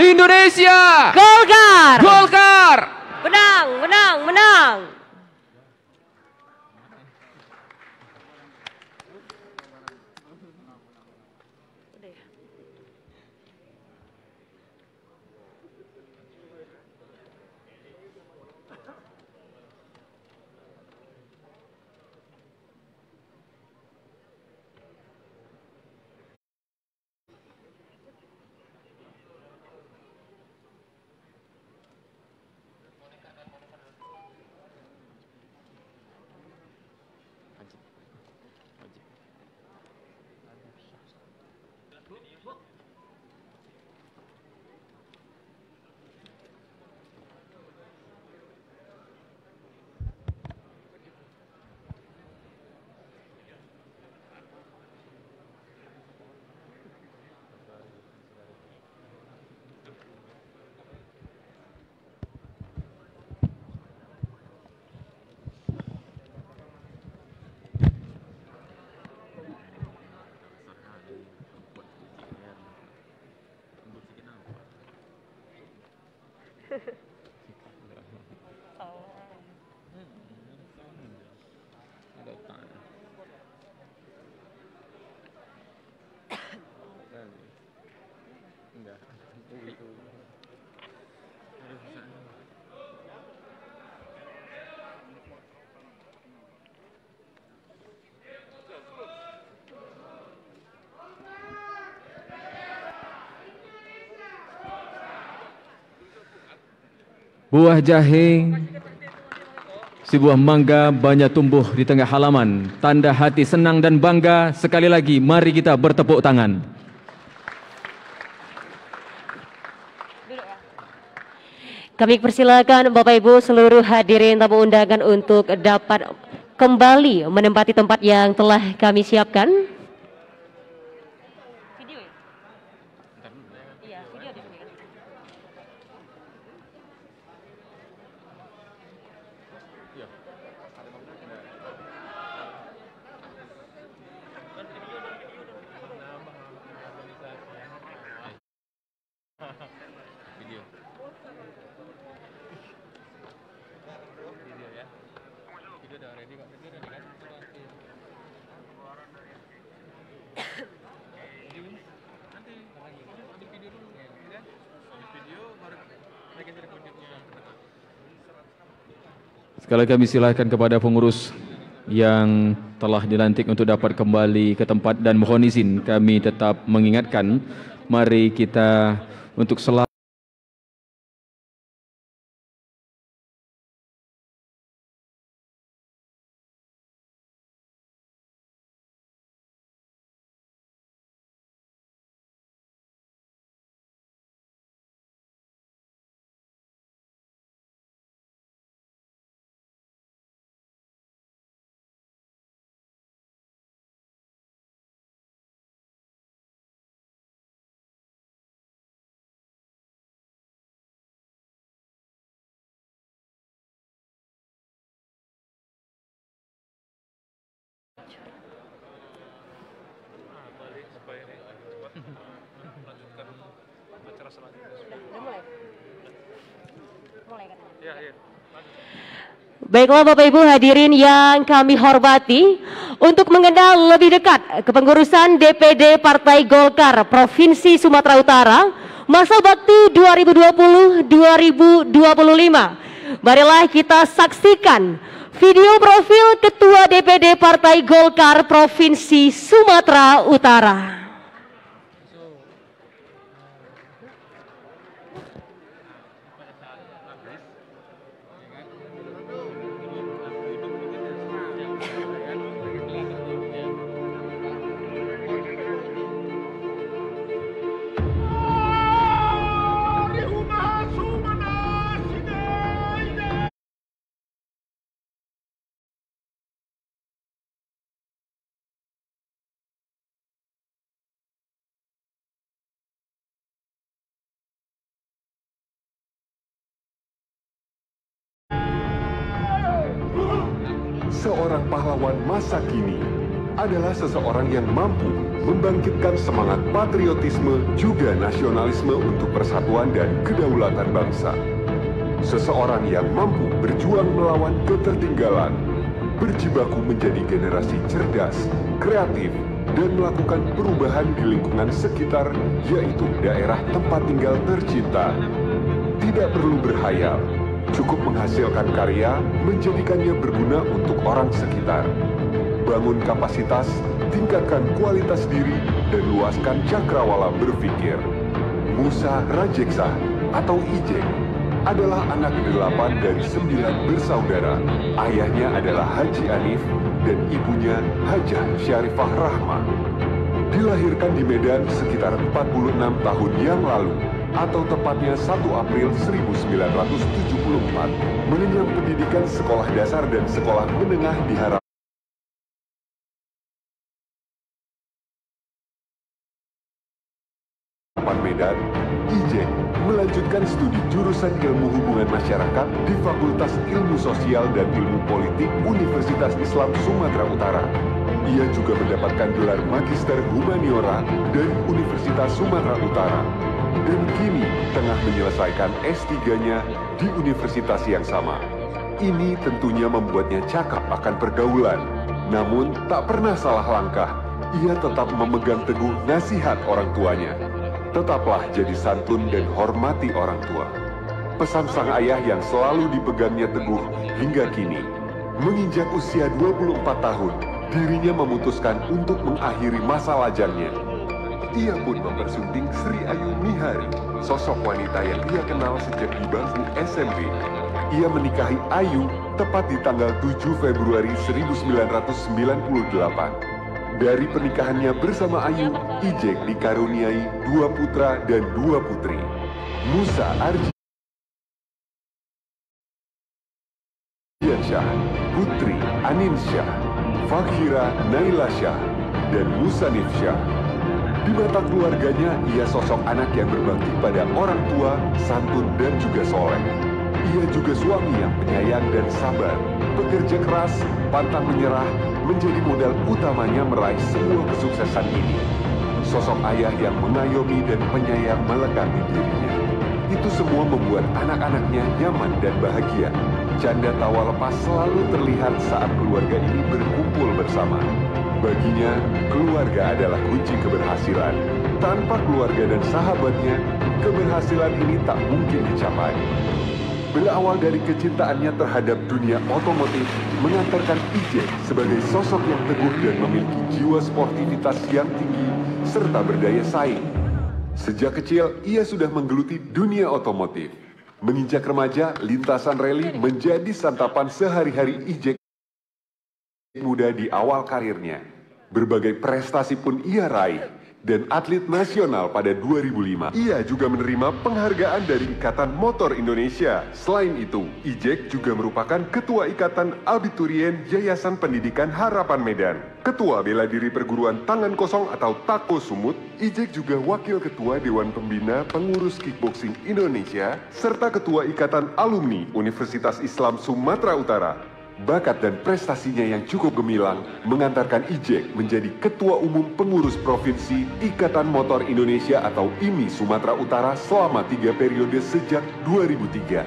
Indonesia! Golkar! Golkar! Menang, menang, menang. Buah jahe, si buah mangga banyak tumbuh di tengah halaman. Tanda hati senang dan bangga. Sekali lagi, mari kita bertepuk tangan. Kami persilakan Bapak Ibu seluruh hadirin tamu undangan untuk dapat kembali menempati tempat yang telah kami siapkan. Kalau kami silakan kepada pengurus yang telah dilantik untuk dapat kembali ke tempat dan mohon izin kami tetap mengingatkan mari kita untuk selalu Baiklah Bapak Ibu hadirin yang kami hormati, untuk mengenal lebih dekat kepengurusan DPD Partai Golkar Provinsi Sumatera Utara, masa bakti 2020-2025. Marilah kita saksikan video profil Ketua DPD Partai Golkar Provinsi Sumatera Utara. Masa kini adalah seseorang yang mampu membangkitkan semangat patriotisme juga nasionalisme untuk persatuan dan kedaulatan bangsa. Seseorang yang mampu berjuang melawan ketertinggalan, berjibaku menjadi generasi cerdas, kreatif, dan melakukan perubahan di lingkungan sekitar, yaitu daerah tempat tinggal tercinta. Tidak perlu berhayal, cukup menghasilkan karya, menjadikannya berguna untuk orang sekitar. Bangun kapasitas, tingkatkan kualitas diri, dan luaskan cakrawala berpikir. Musa Rajeksa atau Ijek adalah anak delapan dari sembilan bersaudara. Ayahnya adalah Haji Anif dan ibunya Hajah Syarifah Rahma. Dilahirkan di Medan sekitar 46 tahun yang lalu atau tepatnya 1 April 1974, mengenyam pendidikan sekolah dasar dan sekolah menengah di Harapan Medan, Ijek melanjutkan studi jurusan ilmu hubungan masyarakat di Fakultas Ilmu Sosial dan Ilmu Politik Universitas Islam Sumatera Utara. Ia juga mendapatkan gelar Magister Humaniora dari Universitas Sumatera Utara dan kini tengah menyelesaikan S3-nya di universitas yang sama. Ini tentunya membuatnya cakap akan pergaulan, namun tak pernah salah langkah. Ia tetap memegang teguh nasihat orang tuanya. Tetaplah jadi santun dan hormati orang tua. Pesan sang ayah yang selalu dipegangnya teguh hingga kini. Menginjak usia 24 tahun, dirinya memutuskan untuk mengakhiri masa lajangnya ia pun mempersunting Sri Ayu Mihari, sosok wanita yang ia kenal sejak di bangku SMP. Ia menikahi Ayu tepat di tanggal 7 Februari 1998. Dari pernikahannya bersama Ayu, Ijek dikaruniai dua putra dan dua putri. Musa Arji Syah, Putri Anin Syah, Fakhira Naila Syah, dan Musanif Syah. Di mata keluarganya, ia sosok anak yang berbakti pada orang tua, santun, dan juga soleh. Ia juga suami yang penyayang dan sabar, bekerja keras, pantang menyerah, menjadi modal utamanya meraih semua kesuksesan ini. Sosok ayah yang mengayomi dan penyayang melekat di dirinya. Itu semua membuat anak-anaknya nyaman dan bahagia. Canda tawa lepas selalu terlihat saat keluarga ini berkumpul bersama. Baginya, keluarga adalah kunci keberhasilan. Tanpa keluarga dan sahabatnya, keberhasilan ini tak mungkin dicapai. Berawal dari kecintaannya terhadap dunia otomotif, mengantarkan Ijek sebagai sosok yang teguh dan memiliki jiwa sportivitas yang tinggi serta berdaya saing. Sejak kecil, ia sudah menggeluti dunia otomotif. Menginjak remaja, lintasan rally menjadi santapan sehari-hari Ijek muda di awal karirnya. Berbagai prestasi pun ia raih dan atlet nasional pada 2005. Ia juga menerima penghargaan dari Ikatan Motor Indonesia. Selain itu, Ijek juga merupakan Ketua Ikatan Abiturien Yayasan Pendidikan Harapan Medan. Ketua Bela Diri Perguruan Tangan Kosong atau Tako Sumut, Ijek juga Wakil Ketua Dewan Pembina Pengurus Kickboxing Indonesia, serta Ketua Ikatan Alumni Universitas Islam Sumatera Utara. Bakat dan prestasinya yang cukup gemilang mengantarkan Ijek menjadi Ketua Umum Pengurus Provinsi Ikatan Motor Indonesia atau IMI Sumatera Utara selama tiga periode sejak 2003.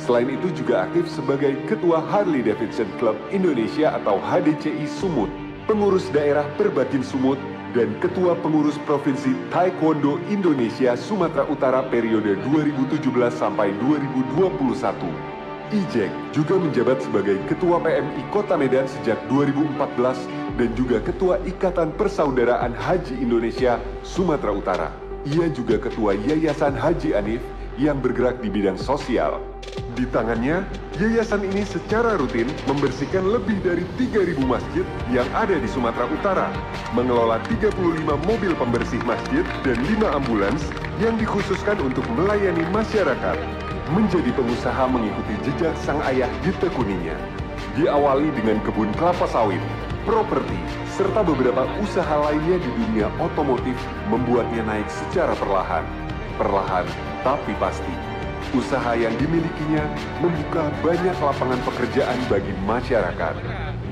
Selain itu juga aktif sebagai Ketua Harley Davidson Club Indonesia atau HDCI Sumut, Pengurus Daerah Perbakin Sumut, dan Ketua Pengurus Provinsi Taekwondo Indonesia Sumatera Utara periode 2017 sampai 2021. Ijek juga menjabat sebagai Ketua PMI Kota Medan sejak 2014 dan juga Ketua Ikatan Persaudaraan Haji Indonesia Sumatera Utara. Ia juga Ketua Yayasan Haji Anif yang bergerak di bidang sosial. Di tangannya, yayasan ini secara rutin membersihkan lebih dari 3.000 masjid yang ada di Sumatera Utara, mengelola 35 mobil pembersih masjid dan 5 ambulans yang dikhususkan untuk melayani masyarakat menjadi pengusaha mengikuti jejak sang ayah ditekuninya. Diawali dengan kebun kelapa sawit, properti, serta beberapa usaha lainnya di dunia otomotif membuatnya naik secara perlahan. Perlahan, tapi pasti. Usaha yang dimilikinya membuka banyak lapangan pekerjaan bagi masyarakat.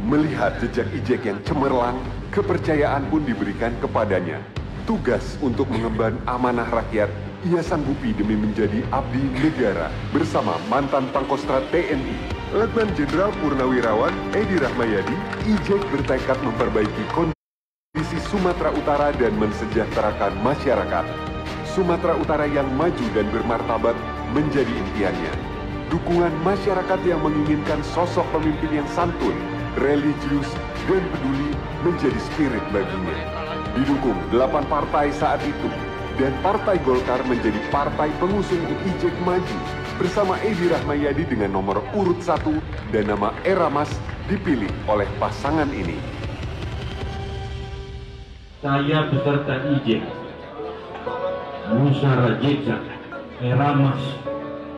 Melihat jejak Ijek yang cemerlang, kepercayaan pun diberikan kepadanya. Tugas untuk mengemban amanah rakyat ia sanggupi demi menjadi abdi negara bersama mantan Pangkostrat TNI, Letnan Jenderal Purnawirawan Edi Rahmayadi, Ijek bertekad memperbaiki kondisi Sumatera Utara dan mensejahterakan masyarakat. Sumatera Utara yang maju dan bermartabat menjadi impiannya. Dukungan masyarakat yang menginginkan sosok pemimpin yang santun, religius, dan peduli menjadi spirit baginya. Didukung delapan partai saat itu, dan Partai Golkar menjadi partai pengusung Ijek Maju bersama Edi Rahmayadi dengan nomor urut 1 dan nama Eramas dipilih oleh pasangan ini. Saya beserta Ijek, Musa Rajeja, Eramas,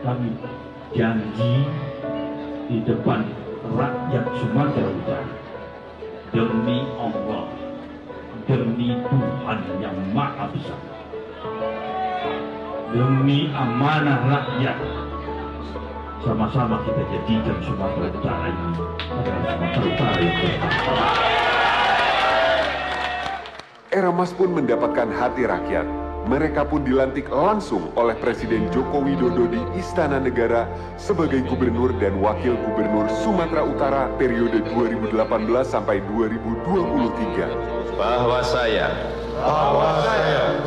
kami janji di depan rakyat Sumatera Utara demi Allah, demi Tuhan yang Maha Besar demi amanah rakyat sama-sama kita jadikan Sumatera Utara ini adalah Sumatera Utara yang bermartabat. Eramas pun mendapatkan hati rakyat. Mereka pun dilantik langsung oleh Presiden Joko Widodo di Istana Negara sebagai Gubernur dan Wakil Gubernur Sumatera Utara periode 2018 sampai 2023. Bahwa saya bahwa saya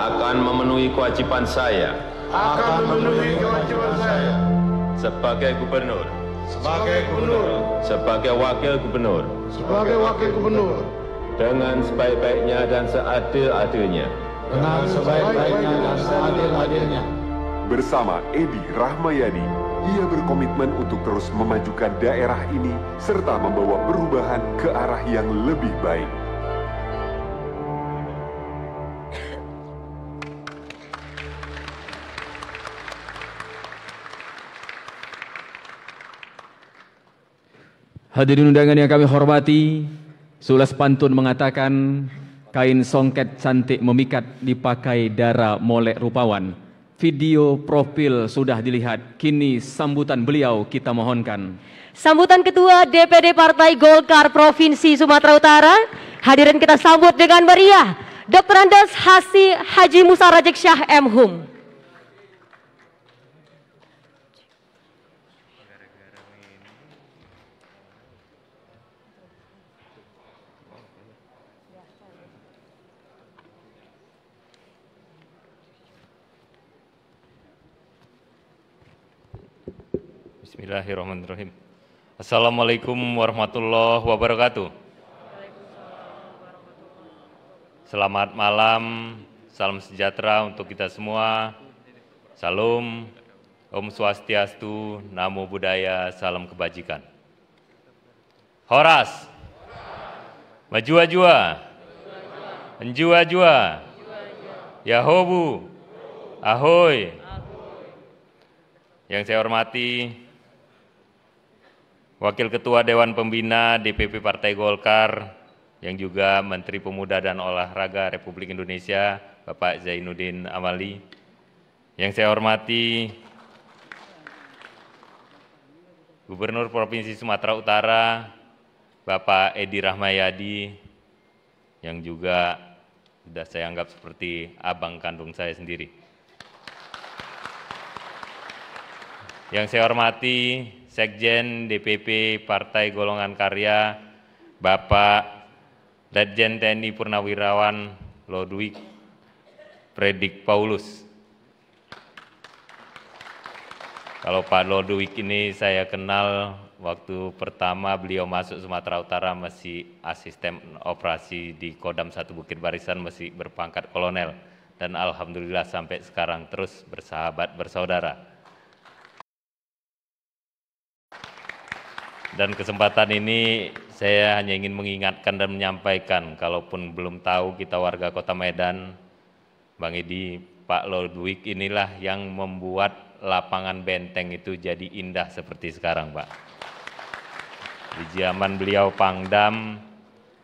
akan memenuhi kewajiban saya akan memenuhi kewajiban saya sebagai gubernur, sebagai gubernur, sebagai wakil gubernur, sebagai wakil gubernur dengan sebaik-baiknya dan seadil-adilnya. dengan sebaik-baiknya dan seadil-adilnya. Bersama Edi Rahmayadi, ia berkomitmen untuk terus memajukan daerah ini serta membawa perubahan ke arah yang lebih baik. Hadirin undangan yang kami hormati, Sulas pantun mengatakan kain songket cantik memikat dipakai dara molek rupawan. Video profil sudah dilihat, kini sambutan beliau kita mohonkan. Sambutan Ketua DPD Partai Golkar Provinsi Sumatera Utara, hadirin kita sambut dengan meriah, Dr. Andes Hasi Haji Musa Rajek Syah M. Hum. Bismillahirrahmanirrahim. Assalamualaikum warahmatullahi wabarakatuh. Selamat malam, salam sejahtera untuk kita semua. Salam, Om Swastiastu, Namo Buddhaya, salam kebajikan. Horas, Majua-jua, Enjua-jua, Yahobu, Ahoy. Yang saya hormati Wakil Ketua Dewan Pembina DPP Partai Golkar yang juga Menteri Pemuda dan Olahraga Republik Indonesia Bapak Zainuddin Amali. Yang saya hormati Gubernur Provinsi Sumatera Utara Bapak Edi Rahmayadi yang juga sudah saya anggap seperti abang kandung saya sendiri. Yang saya hormati Sekjen DPP Partai Golongan Karya Bapak Letjen TNI Purnawirawan Lodwig Predik Paulus. Kalau Pak Lodwig ini saya kenal waktu pertama beliau masuk Sumatera Utara masih asisten operasi di Kodam 1 Bukit Barisan masih berpangkat kolonel dan alhamdulillah sampai sekarang terus bersahabat bersaudara. Dan kesempatan ini saya hanya ingin mengingatkan dan menyampaikan, kalaupun belum tahu kita warga kota Medan, Bang Edi, Pak Lodwig inilah yang membuat lapangan benteng itu jadi indah seperti sekarang Pak. Di zaman beliau Pangdam,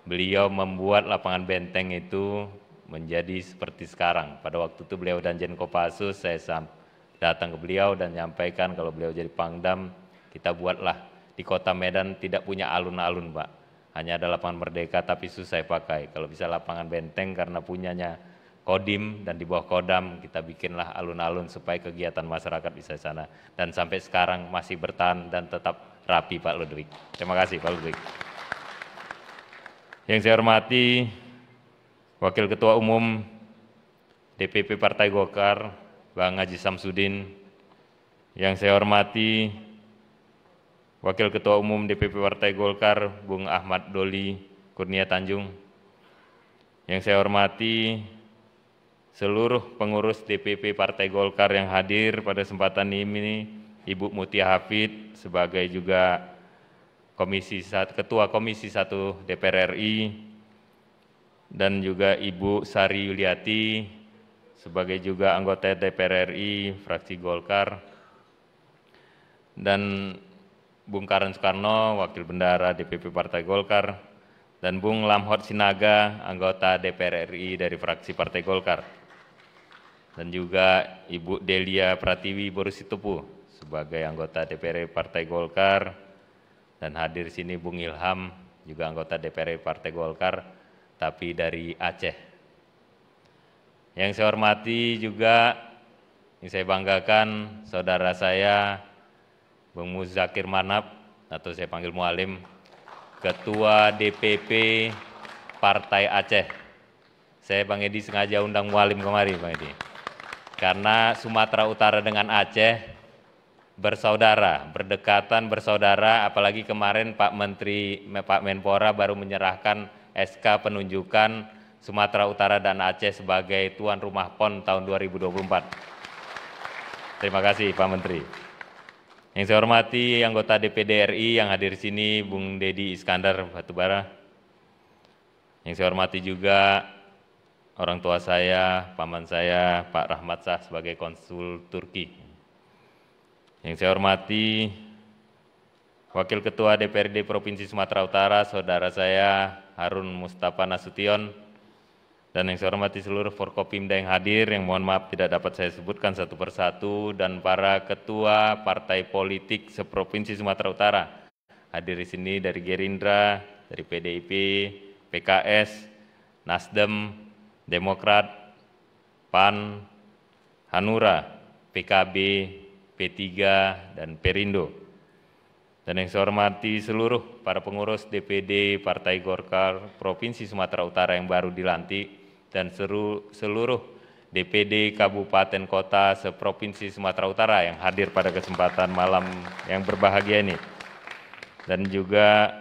beliau membuat lapangan benteng itu menjadi seperti sekarang. Pada waktu itu beliau Danjen Kopassus, saya datang ke beliau dan menyampaikan kalau beliau jadi Pangdam, kita buatlah di kota Medan tidak punya alun-alun Pak. Hanya ada lapangan merdeka tapi susah pakai. Kalau bisa lapangan benteng karena punyanya Kodim dan di bawah Kodam kita bikinlah alun-alun supaya kegiatan masyarakat bisa sana. Dan sampai sekarang masih bertahan dan tetap rapi Pak Ludwig. Terima kasih Pak Ludwig. Yang saya hormati Wakil Ketua Umum DPP Partai Golkar, Bang Haji Samsudin. Yang saya hormati Wakil Ketua Umum DPP Partai Golkar, Bung Ahmad Doli Kurnia Tanjung. Yang saya hormati seluruh pengurus DPP Partai Golkar yang hadir pada kesempatan ini, Ibu Mutia Hafid sebagai juga Komisi Ketua Komisi 1 DPR RI dan juga Ibu Sari Yuliati sebagai juga anggota DPR RI fraksi Golkar dan Bung Karen Soekarno, Wakil Bendara DPP Partai Golkar, dan Bung Lamhot Sinaga, anggota DPR RI dari fraksi Partai Golkar, dan juga Ibu Delia Pratiwi Borusitupu sebagai anggota DPR Partai Golkar, dan hadir sini Bung Ilham, juga anggota DPR Partai Golkar, tapi dari Aceh. Yang saya hormati juga, yang saya banggakan, saudara saya Bung Muzakir Manap atau saya panggil Mualim, Ketua DPP Partai Aceh. Saya Bang Edi sengaja undang Mualim kemari Bang Edi. Karena Sumatera Utara dengan Aceh bersaudara, berdekatan bersaudara, apalagi kemarin Pak Menteri Pak Menpora baru menyerahkan SK penunjukan Sumatera Utara dan Aceh sebagai tuan rumah PON tahun 2024. Terima kasih Pak Menteri. Yang saya hormati anggota DPD RI yang hadir di sini, Bung Dedi Iskandar Batubara. Yang saya hormati juga orang tua saya, paman saya, Pak Rahmat Sah sebagai konsul Turki. Yang saya hormati Wakil Ketua DPRD Provinsi Sumatera Utara, saudara saya Harun Mustafa Nasution, dan yang saya hormati seluruh Forkopimda yang hadir, yang mohon maaf tidak dapat saya sebutkan satu persatu, dan para ketua partai politik seprovinsi Sumatera Utara. Hadir di sini dari Gerindra, dari PDIP, PKS, Nasdem, Demokrat, PAN, Hanura, PKB, P3, dan Perindo. Dan yang saya hormati seluruh para pengurus DPD Partai Golkar Provinsi Sumatera Utara yang baru dilantik, dan seluruh DPD Kabupaten Kota seprovinsi Sumatera Utara yang hadir pada kesempatan malam yang berbahagia ini. Dan juga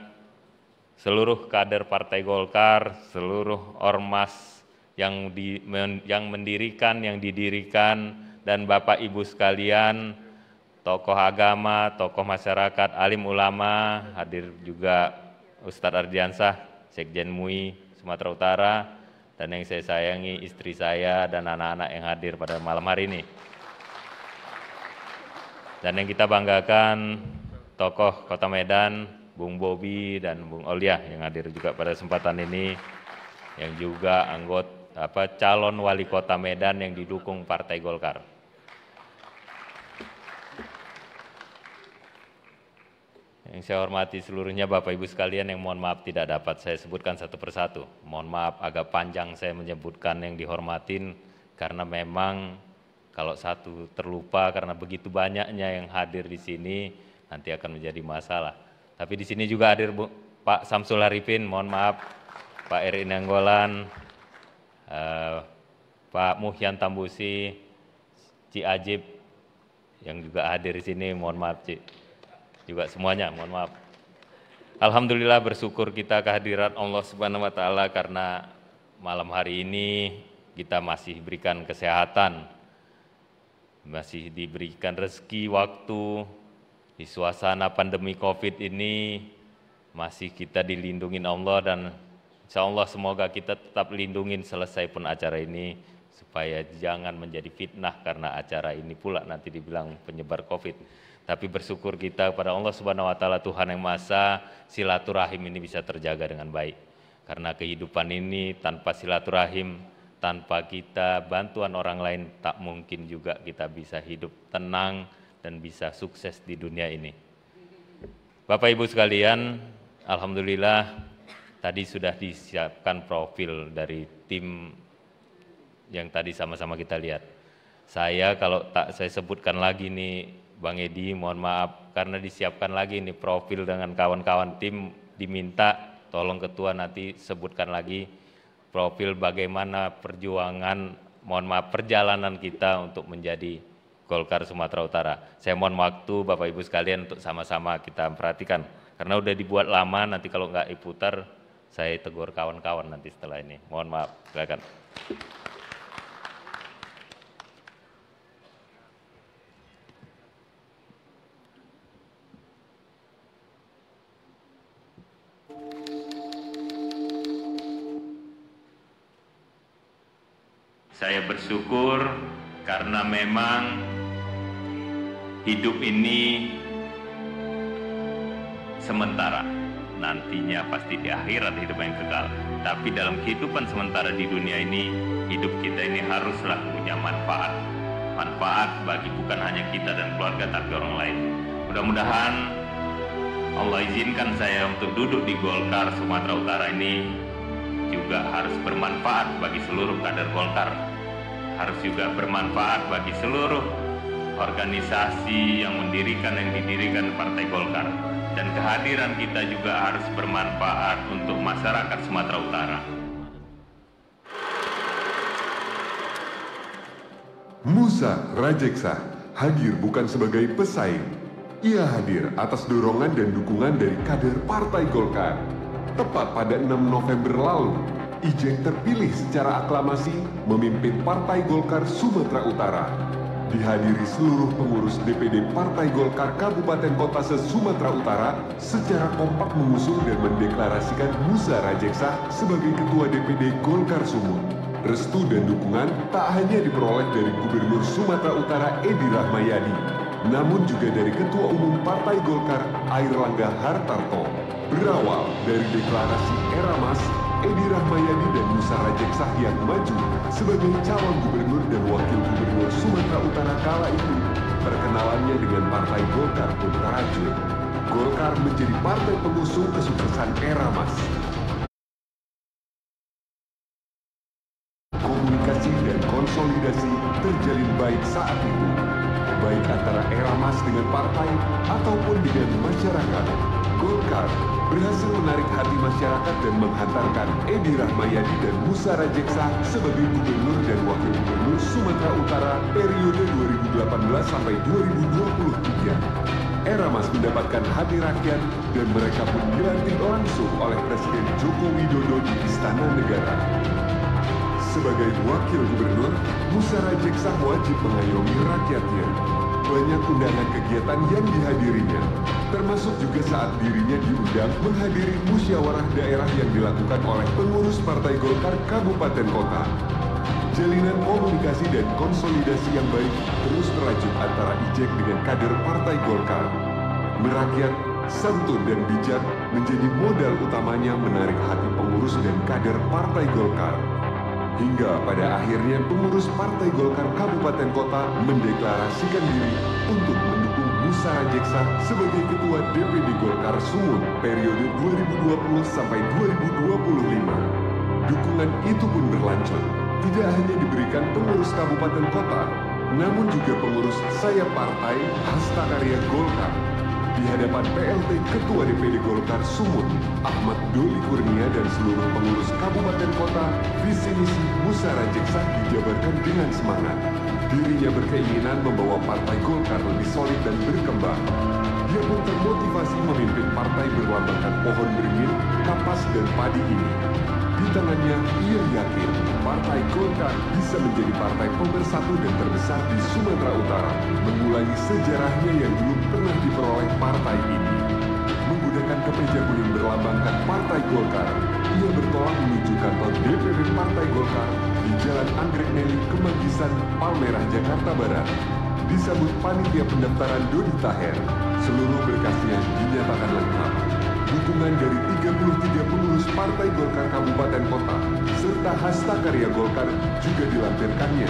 seluruh kader Partai Golkar, seluruh ormas yang di, yang mendirikan, yang didirikan dan Bapak Ibu sekalian, tokoh agama, tokoh masyarakat, alim ulama, hadir juga Ustadz Ardiansah, Sekjen MUI Sumatera Utara, dan yang saya sayangi istri saya dan anak-anak yang hadir pada malam hari ini. Dan yang kita banggakan tokoh Kota Medan, Bung Bobi dan Bung Olia yang hadir juga pada kesempatan ini, yang juga anggota apa calon wali kota Medan yang didukung Partai Golkar. Yang saya hormati seluruhnya Bapak Ibu sekalian yang mohon maaf tidak dapat saya sebutkan satu persatu. Mohon maaf agak panjang saya menyebutkan yang dihormatin karena memang kalau satu terlupa karena begitu banyaknya yang hadir di sini nanti akan menjadi masalah. Tapi di sini juga hadir Bu, Pak Samsul Haripin, mohon maaf, Pak Erin Nanggolan, eh, Pak Muhyan Tambusi, Ci Ajib yang juga hadir di sini, mohon maaf Ci juga semuanya, mohon maaf. Alhamdulillah bersyukur kita kehadiran Allah Subhanahu wa taala karena malam hari ini kita masih diberikan kesehatan, masih diberikan rezeki waktu di suasana pandemi Covid ini masih kita dilindungi Allah dan insya Allah semoga kita tetap lindungin selesai pun acara ini supaya jangan menjadi fitnah karena acara ini pula nanti dibilang penyebar Covid tapi bersyukur kita kepada Allah Subhanahu wa taala Tuhan yang Maha silaturahim ini bisa terjaga dengan baik. Karena kehidupan ini tanpa silaturahim, tanpa kita bantuan orang lain tak mungkin juga kita bisa hidup tenang dan bisa sukses di dunia ini. Bapak Ibu sekalian, alhamdulillah tadi sudah disiapkan profil dari tim yang tadi sama-sama kita lihat. Saya kalau tak saya sebutkan lagi nih Bang Edi, mohon maaf karena disiapkan lagi ini profil dengan kawan-kawan tim diminta tolong ketua nanti sebutkan lagi profil bagaimana perjuangan mohon maaf perjalanan kita untuk menjadi Golkar Sumatera Utara. Saya mohon waktu Bapak Ibu sekalian untuk sama-sama kita perhatikan karena udah dibuat lama nanti kalau nggak diputar saya tegur kawan-kawan nanti setelah ini. Mohon maaf, silakan. Bersyukur karena memang hidup ini sementara. Nantinya pasti di akhirat hidup yang kekal. Tapi dalam kehidupan sementara di dunia ini, hidup kita ini haruslah punya manfaat. Manfaat bagi bukan hanya kita dan keluarga, tapi orang lain. Mudah-mudahan Allah izinkan saya untuk duduk di Golkar Sumatera Utara ini juga harus bermanfaat bagi seluruh kader Golkar harus juga bermanfaat bagi seluruh organisasi yang mendirikan yang didirikan Partai Golkar dan kehadiran kita juga harus bermanfaat untuk masyarakat Sumatera Utara. Musa Rajeksa hadir bukan sebagai pesaing. Ia hadir atas dorongan dan dukungan dari kader Partai Golkar. Tepat pada 6 November lalu, Ijek terpilih secara aklamasi memimpin Partai Golkar Sumatera Utara. Dihadiri seluruh pengurus DPD Partai Golkar Kabupaten Kota se-Sumatera Utara secara kompak mengusung dan mendeklarasikan Musa Rajeksa sebagai Ketua DPD Golkar Sumut. Restu dan dukungan tak hanya diperoleh dari Gubernur Sumatera Utara Edi Rahmayadi, namun juga dari Ketua Umum Partai Golkar Air Langga Hartarto. Berawal dari deklarasi era Edi Rahmayadi dan Musa Rajeksah yang maju sebagai calon gubernur dan wakil gubernur Sumatera Utara kala itu. Perkenalannya dengan Partai Golkar pun terajut. Golkar menjadi partai pengusung kesuksesan era Mas. Edi Rahmayadi dan Musa Rajeksa sebagai gubernur dan wakil gubernur Sumatera Utara periode 2018 sampai 2023. Era Mas mendapatkan hati rakyat dan mereka pun dilantik langsung oleh Presiden Joko Widodo di Istana Negara. Sebagai wakil gubernur, Musa Rajeksa wajib mengayomi rakyatnya. Banyak undangan kegiatan yang dihadirinya, termasuk juga saat dirinya diundang menghadiri musyawarah daerah yang dilakukan oleh pengurus Partai Golkar Kabupaten Kota. Jalinan komunikasi dan konsolidasi yang baik terus terajut antara Ijek dengan kader Partai Golkar. Merakyat, santun dan bijak menjadi modal utamanya menarik hati pengurus dan kader Partai Golkar. Hingga pada akhirnya pengurus Partai Golkar Kabupaten Kota mendeklarasikan diri untuk mendukung Musa Rajeksa sebagai Ketua DPD Golkar Sumut periode 2020 sampai 2025. Dukungan itu pun berlanjut, tidak hanya diberikan pengurus kabupaten kota, namun juga pengurus saya partai Hasta Karya Golkar di hadapan PLT Ketua DPD Golkar Sumut, Ahmad Doli Kurnia dan seluruh pengurus kabupaten kota, visi misi Musa Rajeksa dijabarkan dengan semangat. Dirinya berkeinginan membawa partai Golkar lebih solid dan berkembang. Dia pun termotivasi memimpin partai berlambangkan pohon beringin, kapas dan padi ini. Tangannya, ia yakin Partai Golkar bisa menjadi partai pemersatu dan terbesar di Sumatera Utara, mengulangi sejarahnya yang belum pernah diperoleh partai ini. Menggunakan kemeja kuning berlambangkan Partai Golkar, ia bertolak menuju kantor DPP Partai Golkar di Jalan Anggrek Neli, Kemanggisan, Palmerah, Jakarta Barat. Disambut panitia pendaftaran Dodi Taher, seluruh berkasnya dinyatakan lengkap dukungan dari 33 pengurus Partai Golkar Kabupaten Kota, serta hasta karya Golkar juga dilampirkannya.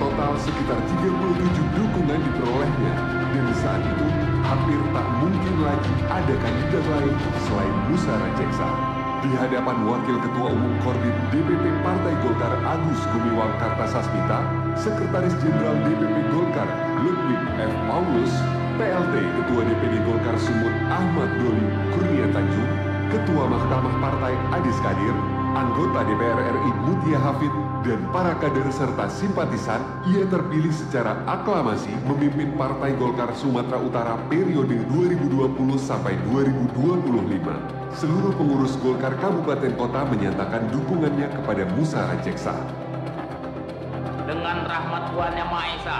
Total sekitar 37 dukungan diperolehnya, dan saat itu hampir tak mungkin lagi ada kandidat lain selain Musa Rajeksa. Di hadapan Wakil Ketua Umum Korbit DPP Partai Golkar Agus Gumiwang Kartasasmita, Sekretaris Jenderal DPP Golkar Ludwig F. Paulus, PLT Ketua DPD Golkar Sumut Ahmad Doli Ketua Mahkamah Partai Adis Kadir, anggota DPR RI Mutia Hafid, dan para kader serta simpatisan, ia terpilih secara aklamasi memimpin Partai Golkar Sumatera Utara periode 2020 sampai 2025. Seluruh pengurus Golkar Kabupaten Kota menyatakan dukungannya kepada Musa Rajeksa. Dengan rahmat Tuhan Yang Maha Esa,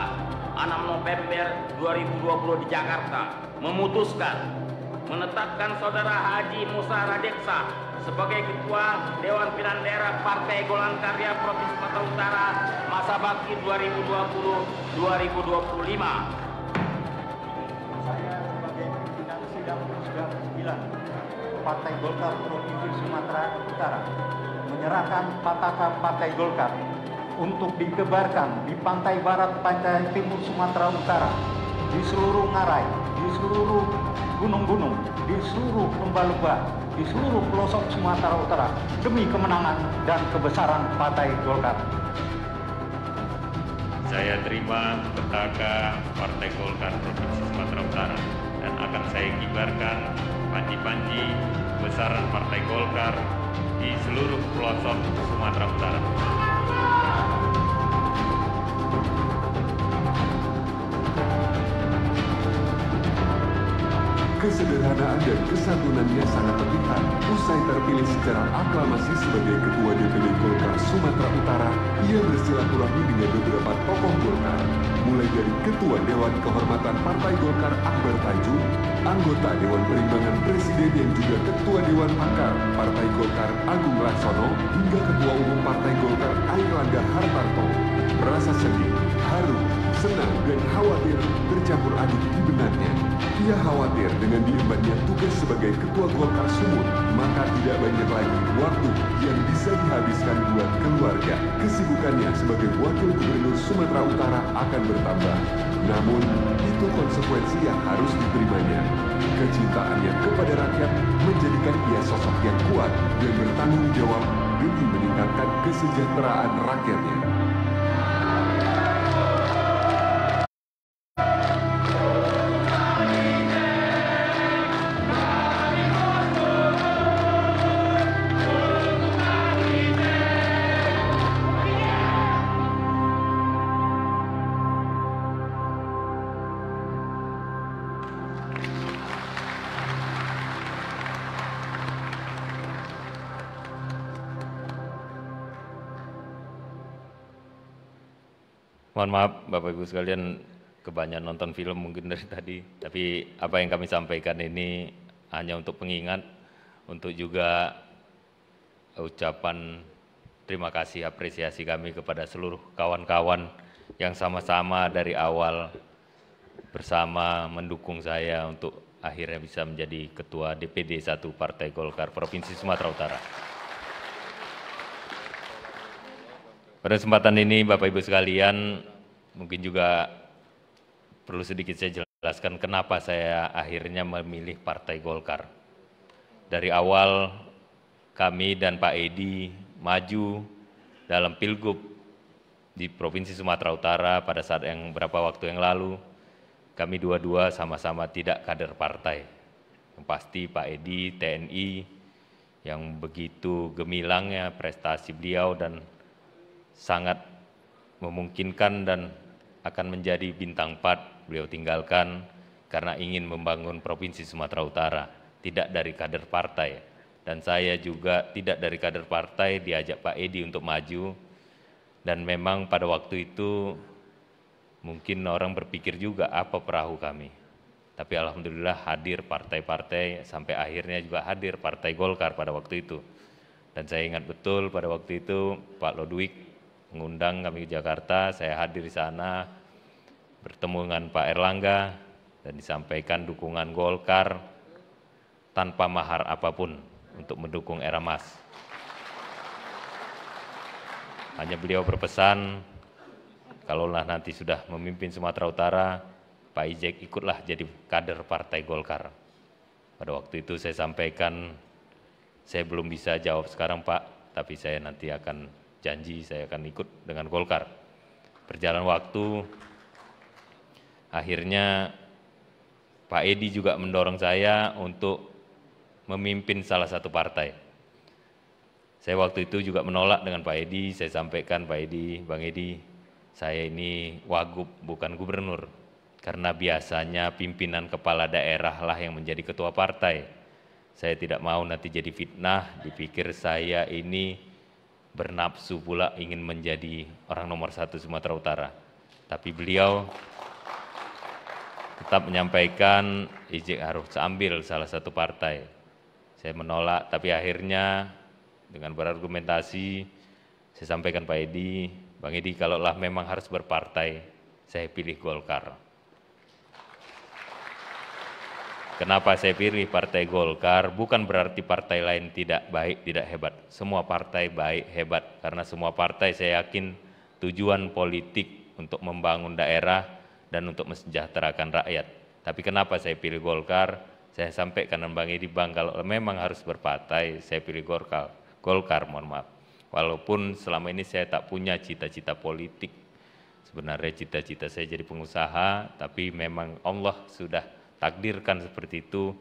6 November 2020 di Jakarta memutuskan menetapkan saudara Haji Musa Radeksa sebagai Ketua Dewan Pimpinan Daerah Partai Golongan Karya Provinsi Sumatera Utara masa bakti 2020-2025. Saya sebagai pimpinan sidang 99 Partai Golkar Provinsi Sumatera Utara menyerahkan pataka Partai Golkar untuk dikebarkan di pantai barat, pantai timur Sumatera Utara, di seluruh ngarai, di seluruh gunung-gunung, di seluruh lembah-lembah, di seluruh pelosok Sumatera Utara demi kemenangan dan kebesaran Partai Golkar. Saya terima petaka Partai Golkar Provinsi Sumatera Utara dan akan saya kibarkan panji-panji besaran Partai Golkar di seluruh pelosok Sumatera Utara. Kesederhanaan dan kesantunannya sangat terlihat. Usai terpilih secara aklamasi sebagai Ketua DPD Golkar Sumatera Utara, ia bersilaturahmi dengan beberapa tokoh Golkar, mulai dari Ketua Dewan Kehormatan Partai Golkar Akbar Tanjung, anggota Dewan Perimbangan Presiden yang juga Ketua Dewan Pakar Partai Golkar Agung Laksono, hingga Ketua Umum Partai Golkar Airlangga Hartarto. Merasa sedih, haru, senang, dan khawatir bercampur aduk di benaknya. Ia khawatir dengan diembannya tugas sebagai Ketua Golkar Sumut, maka tidak banyak lagi waktu yang bisa dihabiskan buat keluarga. Kesibukannya sebagai Wakil Gubernur Sumatera Utara akan bertambah. Namun, itu konsekuensi yang harus diterimanya. Kecintaannya kepada rakyat menjadikan ia sosok yang kuat dan bertanggung jawab demi meningkatkan kesejahteraan rakyatnya. Mohon maaf Bapak Ibu sekalian kebanyakan nonton film mungkin dari tadi, tapi apa yang kami sampaikan ini hanya untuk pengingat, untuk juga ucapan terima kasih apresiasi kami kepada seluruh kawan-kawan yang sama-sama dari awal bersama mendukung saya untuk akhirnya bisa menjadi ketua DPD 1 Partai Golkar Provinsi Sumatera Utara. Pada kesempatan ini Bapak Ibu sekalian, mungkin juga perlu sedikit saya jelaskan kenapa saya akhirnya memilih Partai Golkar. Dari awal kami dan Pak Edi maju dalam Pilgub di Provinsi Sumatera Utara pada saat yang beberapa waktu yang lalu, kami dua-dua sama-sama tidak kader partai. Yang pasti Pak Edi TNI yang begitu gemilangnya prestasi beliau dan sangat memungkinkan dan akan menjadi bintang 4 beliau tinggalkan karena ingin membangun Provinsi Sumatera Utara, tidak dari kader partai. Dan saya juga tidak dari kader partai diajak Pak Edi untuk maju, dan memang pada waktu itu mungkin orang berpikir juga apa perahu kami. Tapi Alhamdulillah hadir partai-partai sampai akhirnya juga hadir Partai Golkar pada waktu itu. Dan saya ingat betul pada waktu itu Pak Lodwig mengundang kami ke Jakarta, saya hadir di sana, bertemu dengan Pak Erlangga, dan disampaikan dukungan Golkar tanpa mahar apa pun untuk mendukung era emas. Hanya beliau berpesan, kalaulah nanti sudah memimpin Sumatera Utara, Pak Ijek ikutlah jadi kader Partai Golkar. Pada waktu itu saya sampaikan, saya belum bisa jawab sekarang Pak, tapi saya nanti akan janji saya akan ikut dengan Golkar. Berjalan waktu, akhirnya Pak Edi juga mendorong saya untuk memimpin salah satu partai. Saya waktu itu juga menolak dengan Pak Edi, saya sampaikan Pak Edi, Bang Edi, saya ini wagub bukan gubernur. Karena biasanya pimpinan kepala daerah lah yang menjadi ketua partai. Saya tidak mau nanti jadi fitnah, dipikir saya ini bernafsu pula ingin menjadi orang nomor satu Sumatera Utara. Tapi beliau tetap menyampaikan izin harus ambil salah satu partai. Saya menolak, tapi akhirnya dengan berargumentasi, saya sampaikan Pak Edi, Bang Edi kalaulah memang harus berpartai, saya pilih Golkar. Kenapa saya pilih partai Golkar? Bukan berarti partai lain tidak baik, tidak hebat. Semua partai baik, hebat. Karena semua partai saya yakin tujuan politik untuk membangun daerah dan untuk mensejahterakan rakyat. Tapi kenapa saya pilih Golkar? Saya sampaikan dengan Bang Edi, Bang kalau memang harus berpartai, saya pilih Golkar Golkar, mohon maaf. Walaupun selama ini saya tak punya cita-cita politik. Sebenarnya cita-cita saya jadi pengusaha, tapi memang Allah sudah takdirkan seperti itu.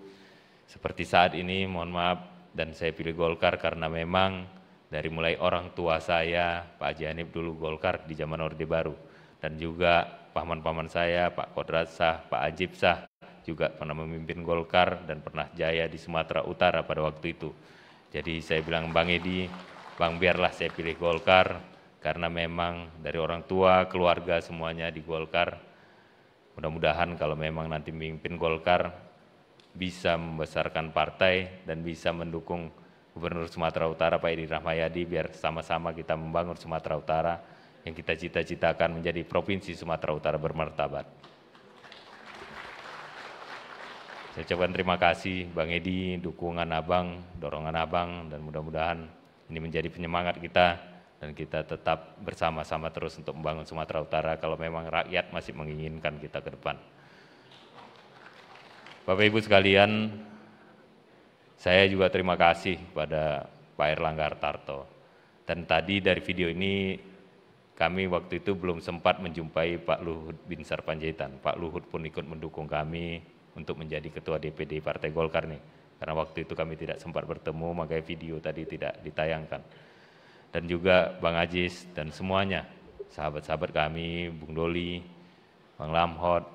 Seperti saat ini, mohon maaf, dan saya pilih Golkar karena memang dari mulai orang tua saya, Pak Haji Hanif dulu Golkar di zaman Orde Baru, dan juga paman-paman saya, Pak Kodrat Sah, Pak Ajib Sah, juga pernah memimpin Golkar dan pernah jaya di Sumatera Utara pada waktu itu. Jadi saya bilang Bang Edi, Bang biarlah saya pilih Golkar karena memang dari orang tua, keluarga semuanya di Golkar. Mudah-mudahan kalau memang nanti memimpin Golkar bisa membesarkan partai dan bisa mendukung Gubernur Sumatera Utara Pak Edi Rahmayadi biar sama-sama kita membangun Sumatera Utara yang kita cita-citakan menjadi Provinsi Sumatera Utara bermartabat. Saya ucapkan terima kasih Bang Edi, dukungan Abang, dorongan Abang, dan mudah-mudahan ini menjadi penyemangat kita dan kita tetap bersama-sama terus untuk membangun Sumatera Utara kalau memang rakyat masih menginginkan kita ke depan. Bapak Ibu sekalian, saya juga terima kasih pada Pak Erlangga Hartarto. Dan tadi dari video ini kami waktu itu belum sempat menjumpai Pak Luhut bin Sarpanjaitan. Pak Luhut pun ikut mendukung kami untuk menjadi ketua DPD Partai Golkar nih. Karena waktu itu kami tidak sempat bertemu, makanya video tadi tidak ditayangkan. Dan juga Bang Ajis dan semuanya, sahabat-sahabat kami, Bung Doli, Bang Lamhot,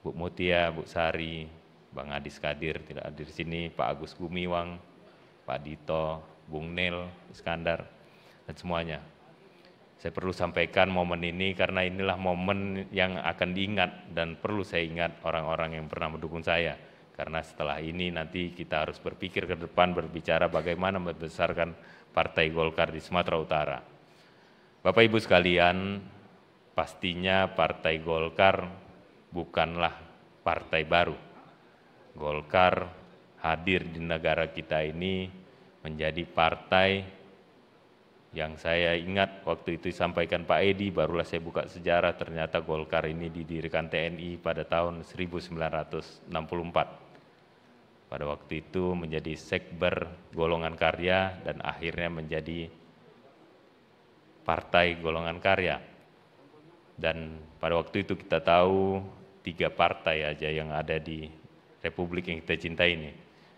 Bu Mutia, Bu Sari, Bang Adis Kadir tidak hadir di sini, Pak Agus Gumiwang, Pak Dito, Bung Nel, Iskandar, dan semuanya. Saya perlu sampaikan momen ini karena inilah momen yang akan diingat dan perlu saya ingat orang-orang yang pernah mendukung saya. Karena setelah ini nanti kita harus berpikir ke depan berbicara bagaimana membesarkan Partai Golkar di Sumatera Utara. Bapak Ibu sekalian, pastinya Partai Golkar bukanlah partai baru. Golkar hadir di negara kita ini menjadi partai yang saya ingat waktu itu disampaikan Pak Edi, barulah saya buka sejarah, ternyata Golkar ini didirikan TNI pada tahun 1964. Pada waktu itu menjadi sekber golongan karya dan akhirnya menjadi partai golongan karya. Dan pada waktu itu kita tahu tiga partai aja yang ada di Republik yang kita cintai ini.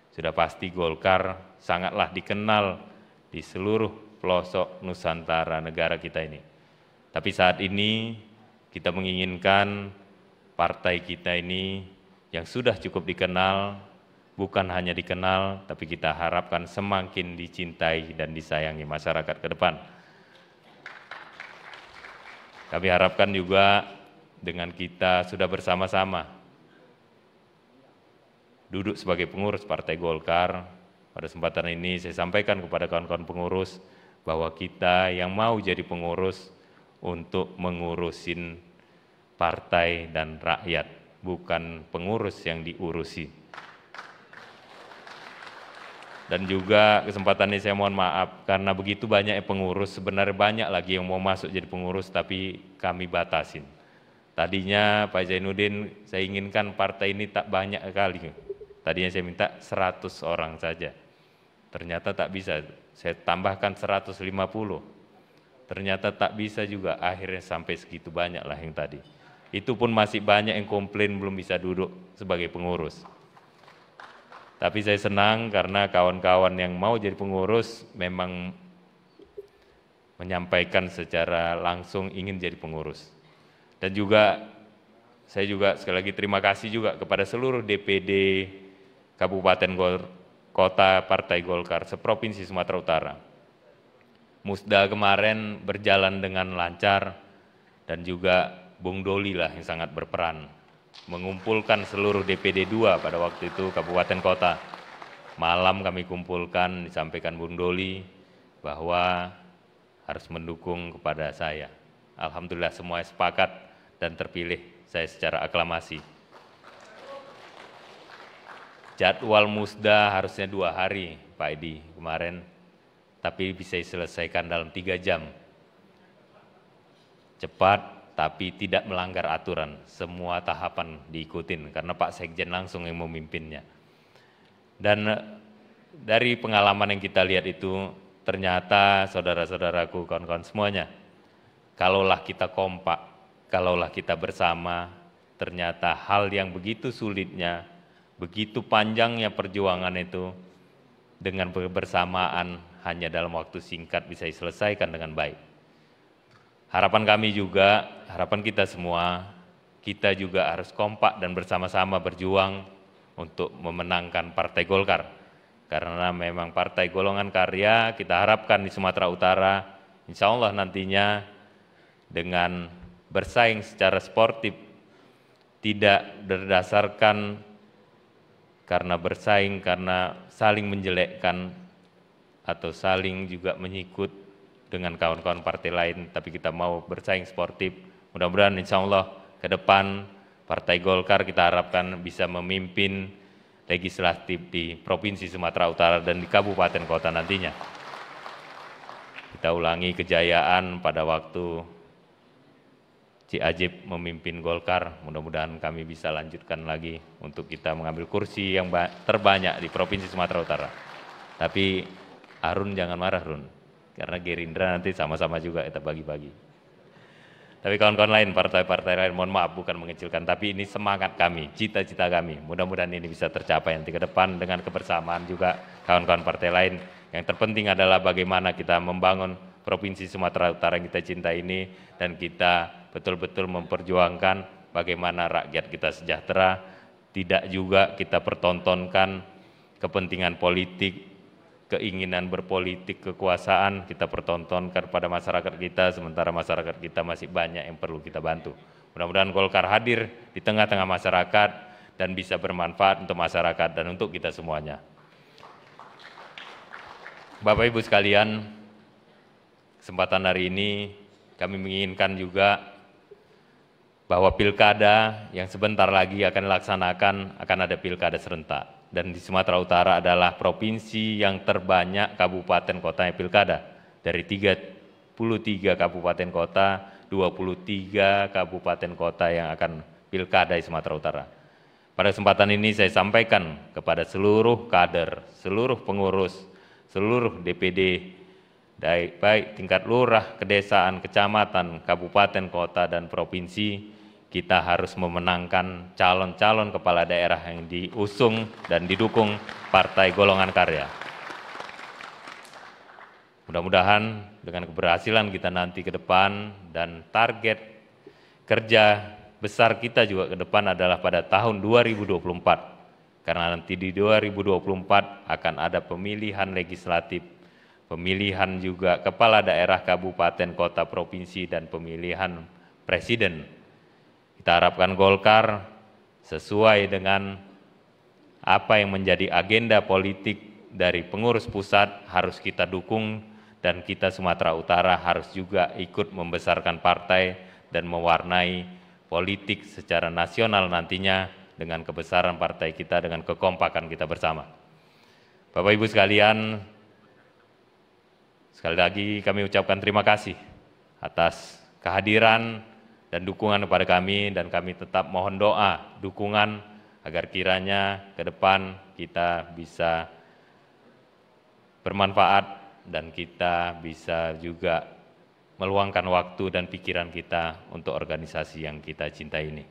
Sudah pasti Golkar sangatlah dikenal di seluruh pelosok Nusantara negara kita ini. Tapi saat ini kita menginginkan partai kita ini yang sudah cukup dikenal, bukan hanya dikenal, tapi kita harapkan semakin dicintai dan disayangi masyarakat ke depan. Kami harapkan juga dengan kita sudah bersama-sama duduk sebagai pengurus Partai Golkar. Pada kesempatan ini saya sampaikan kepada kawan-kawan pengurus, bahwa kita yang mau jadi pengurus untuk mengurusin partai dan rakyat, bukan pengurus yang diurusi. Dan juga kesempatan ini saya mohon maaf karena begitu banyak pengurus, sebenarnya banyak lagi yang mau masuk jadi pengurus tapi kami batasin. Tadinya Pak Zainuddin saya inginkan partai ini tak banyak kali. Tadinya saya minta 100 orang saja. Ternyata tak bisa, saya tambahkan 150. Ternyata tak bisa juga, akhirnya sampai segitu banyak lah yang tadi. Itu pun masih banyak yang komplain belum bisa duduk sebagai pengurus. Tapi saya senang karena kawan-kawan yang mau jadi pengurus memang menyampaikan secara langsung ingin jadi pengurus. Dan juga saya juga sekali lagi terima kasih juga kepada seluruh DPD Kabupaten kota Partai Golkar seprovinsi Sumatera Utara. Musda kemarin berjalan dengan lancar dan juga Bung Doli lah yang sangat berperan mengumpulkan seluruh DPD 2 pada waktu itu kabupaten kota. Malam kami kumpulkan disampaikan Bung Doli bahwa harus mendukung kepada saya. Alhamdulillah semua sepakat dan terpilih saya secara aklamasi jadwal musda harusnya dua hari Pak Edi kemarin, tapi bisa diselesaikan dalam tiga jam. Cepat tapi tidak melanggar aturan, semua tahapan diikutin karena Pak Sekjen langsung yang memimpinnya. Dan eh, dari pengalaman yang kita lihat itu, ternyata saudara-saudaraku, kawan-kawan semuanya, kalaulah kita kompak, kalaulah kita bersama, ternyata hal yang begitu sulitnya Begitu panjangnya perjuangan itu dengan bersamaan hanya dalam waktu singkat bisa diselesaikan dengan baik. Harapan kami juga, harapan kita semua, kita juga harus kompak dan bersama-sama berjuang untuk memenangkan Partai Golkar. Karena memang partai golongan karya kita harapkan di Sumatera Utara, insya Allah nantinya dengan bersaing secara sportif, tidak berdasarkan karena bersaing, karena saling menjelekkan atau saling juga menyikut dengan kawan-kawan partai lain, tapi kita mau bersaing sportif. Mudah-mudahan insya Allah ke depan Partai Golkar kita harapkan bisa memimpin legislatif di Provinsi Sumatera Utara dan di kabupaten kota nantinya. Kita ulangi kejayaan pada waktu Ci Ajib memimpin Golkar, mudah-mudahan kami bisa lanjutkan lagi untuk kita mengambil kursi yang terbanyak di Provinsi Sumatera Utara. Tapi Arun jangan marah Run, karena Gerindra nanti sama-sama juga kita bagi-bagi. Tapi kawan-kawan lain, partai-partai lain, mohon maaf bukan mengecilkan, tapi ini semangat kami, cita-cita kami. Mudah-mudahan ini bisa tercapai nanti ke depan dengan kebersamaan juga kawan-kawan partai lain. Yang terpenting adalah bagaimana kita membangun Provinsi Sumatera Utara yang kita cinta ini dan kita betul-betul memperjuangkan bagaimana rakyat kita sejahtera, tidak juga kita pertontonkan kepentingan politik keinginan berpolitik, kekuasaan kita pertontonkan pada masyarakat kita, sementara masyarakat kita masih banyak yang perlu kita bantu. Mudah-mudahan Golkar hadir di tengah-tengah masyarakat dan bisa bermanfaat untuk masyarakat dan untuk kita semuanya. Bapak Ibu sekalian, kesempatan hari ini kami menginginkan juga bahwa pilkada yang sebentar lagi akan dilaksanakan akan ada pilkada serentak dan di Sumatera Utara adalah provinsi yang terbanyak kabupaten kota yang pilkada. Dari 33 kabupaten kota, 23 kabupaten kota yang akan pilkada di Sumatera Utara. Pada kesempatan ini saya sampaikan kepada seluruh kader, seluruh pengurus, seluruh DPD, baik tingkat lurah, kedesaan, kecamatan, kabupaten, kota, dan provinsi, kita harus memenangkan calon-calon kepala daerah yang diusung dan didukung Partai Golongan Karya. Mudah-mudahan dengan keberhasilan kita nanti ke depan dan target kerja besar kita juga ke depan adalah pada tahun 2024. Karena nanti di 2024 akan ada pemilihan legislatif, pemilihan juga kepala daerah kabupaten, kota, provinsi, dan pemilihan presiden kita harapkan Golkar sesuai dengan apa yang menjadi agenda politik dari pengurus pusat harus kita dukung dan kita Sumatera Utara harus juga ikut membesarkan partai dan mewarnai politik secara nasional nantinya dengan kebesaran partai kita, dengan kekompakan kita bersama. Bapak Ibu sekalian, sekali lagi kami ucapkan terima kasih atas kehadiran dan dukungan kepada kami dan kami tetap mohon doa, dukungan agar kiranya ke depan kita bisa bermanfaat dan kita bisa juga meluangkan waktu dan pikiran kita untuk organisasi yang kita cintai ini.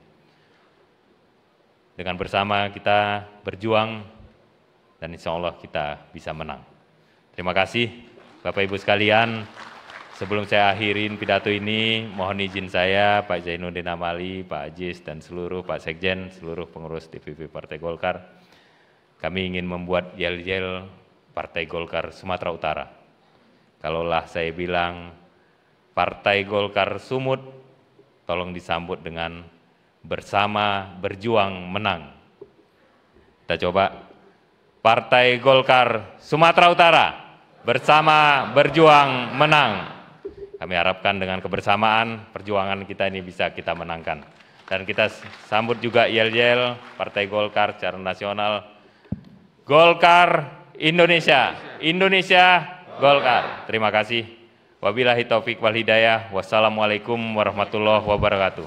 Dengan bersama kita berjuang dan insya Allah kita bisa menang. Terima kasih Bapak Ibu sekalian. Sebelum saya akhirin pidato ini, mohon izin saya Pak Zainuddin Amali, Pak Ajis, dan seluruh Pak Sekjen, seluruh pengurus DPP Partai Golkar. Kami ingin membuat yel-yel Partai Golkar Sumatera Utara. Kalaulah saya bilang Partai Golkar Sumut, tolong disambut dengan bersama berjuang menang. Kita coba. Partai Golkar Sumatera Utara, bersama berjuang menang. Kami harapkan dengan kebersamaan perjuangan kita ini bisa kita menangkan. Dan kita sambut juga yel-yel Partai Golkar secara nasional. Golkar Indonesia, Indonesia Golkar. Terima kasih. Wabillahi taufik wal hidayah. Wassalamualaikum warahmatullahi wabarakatuh.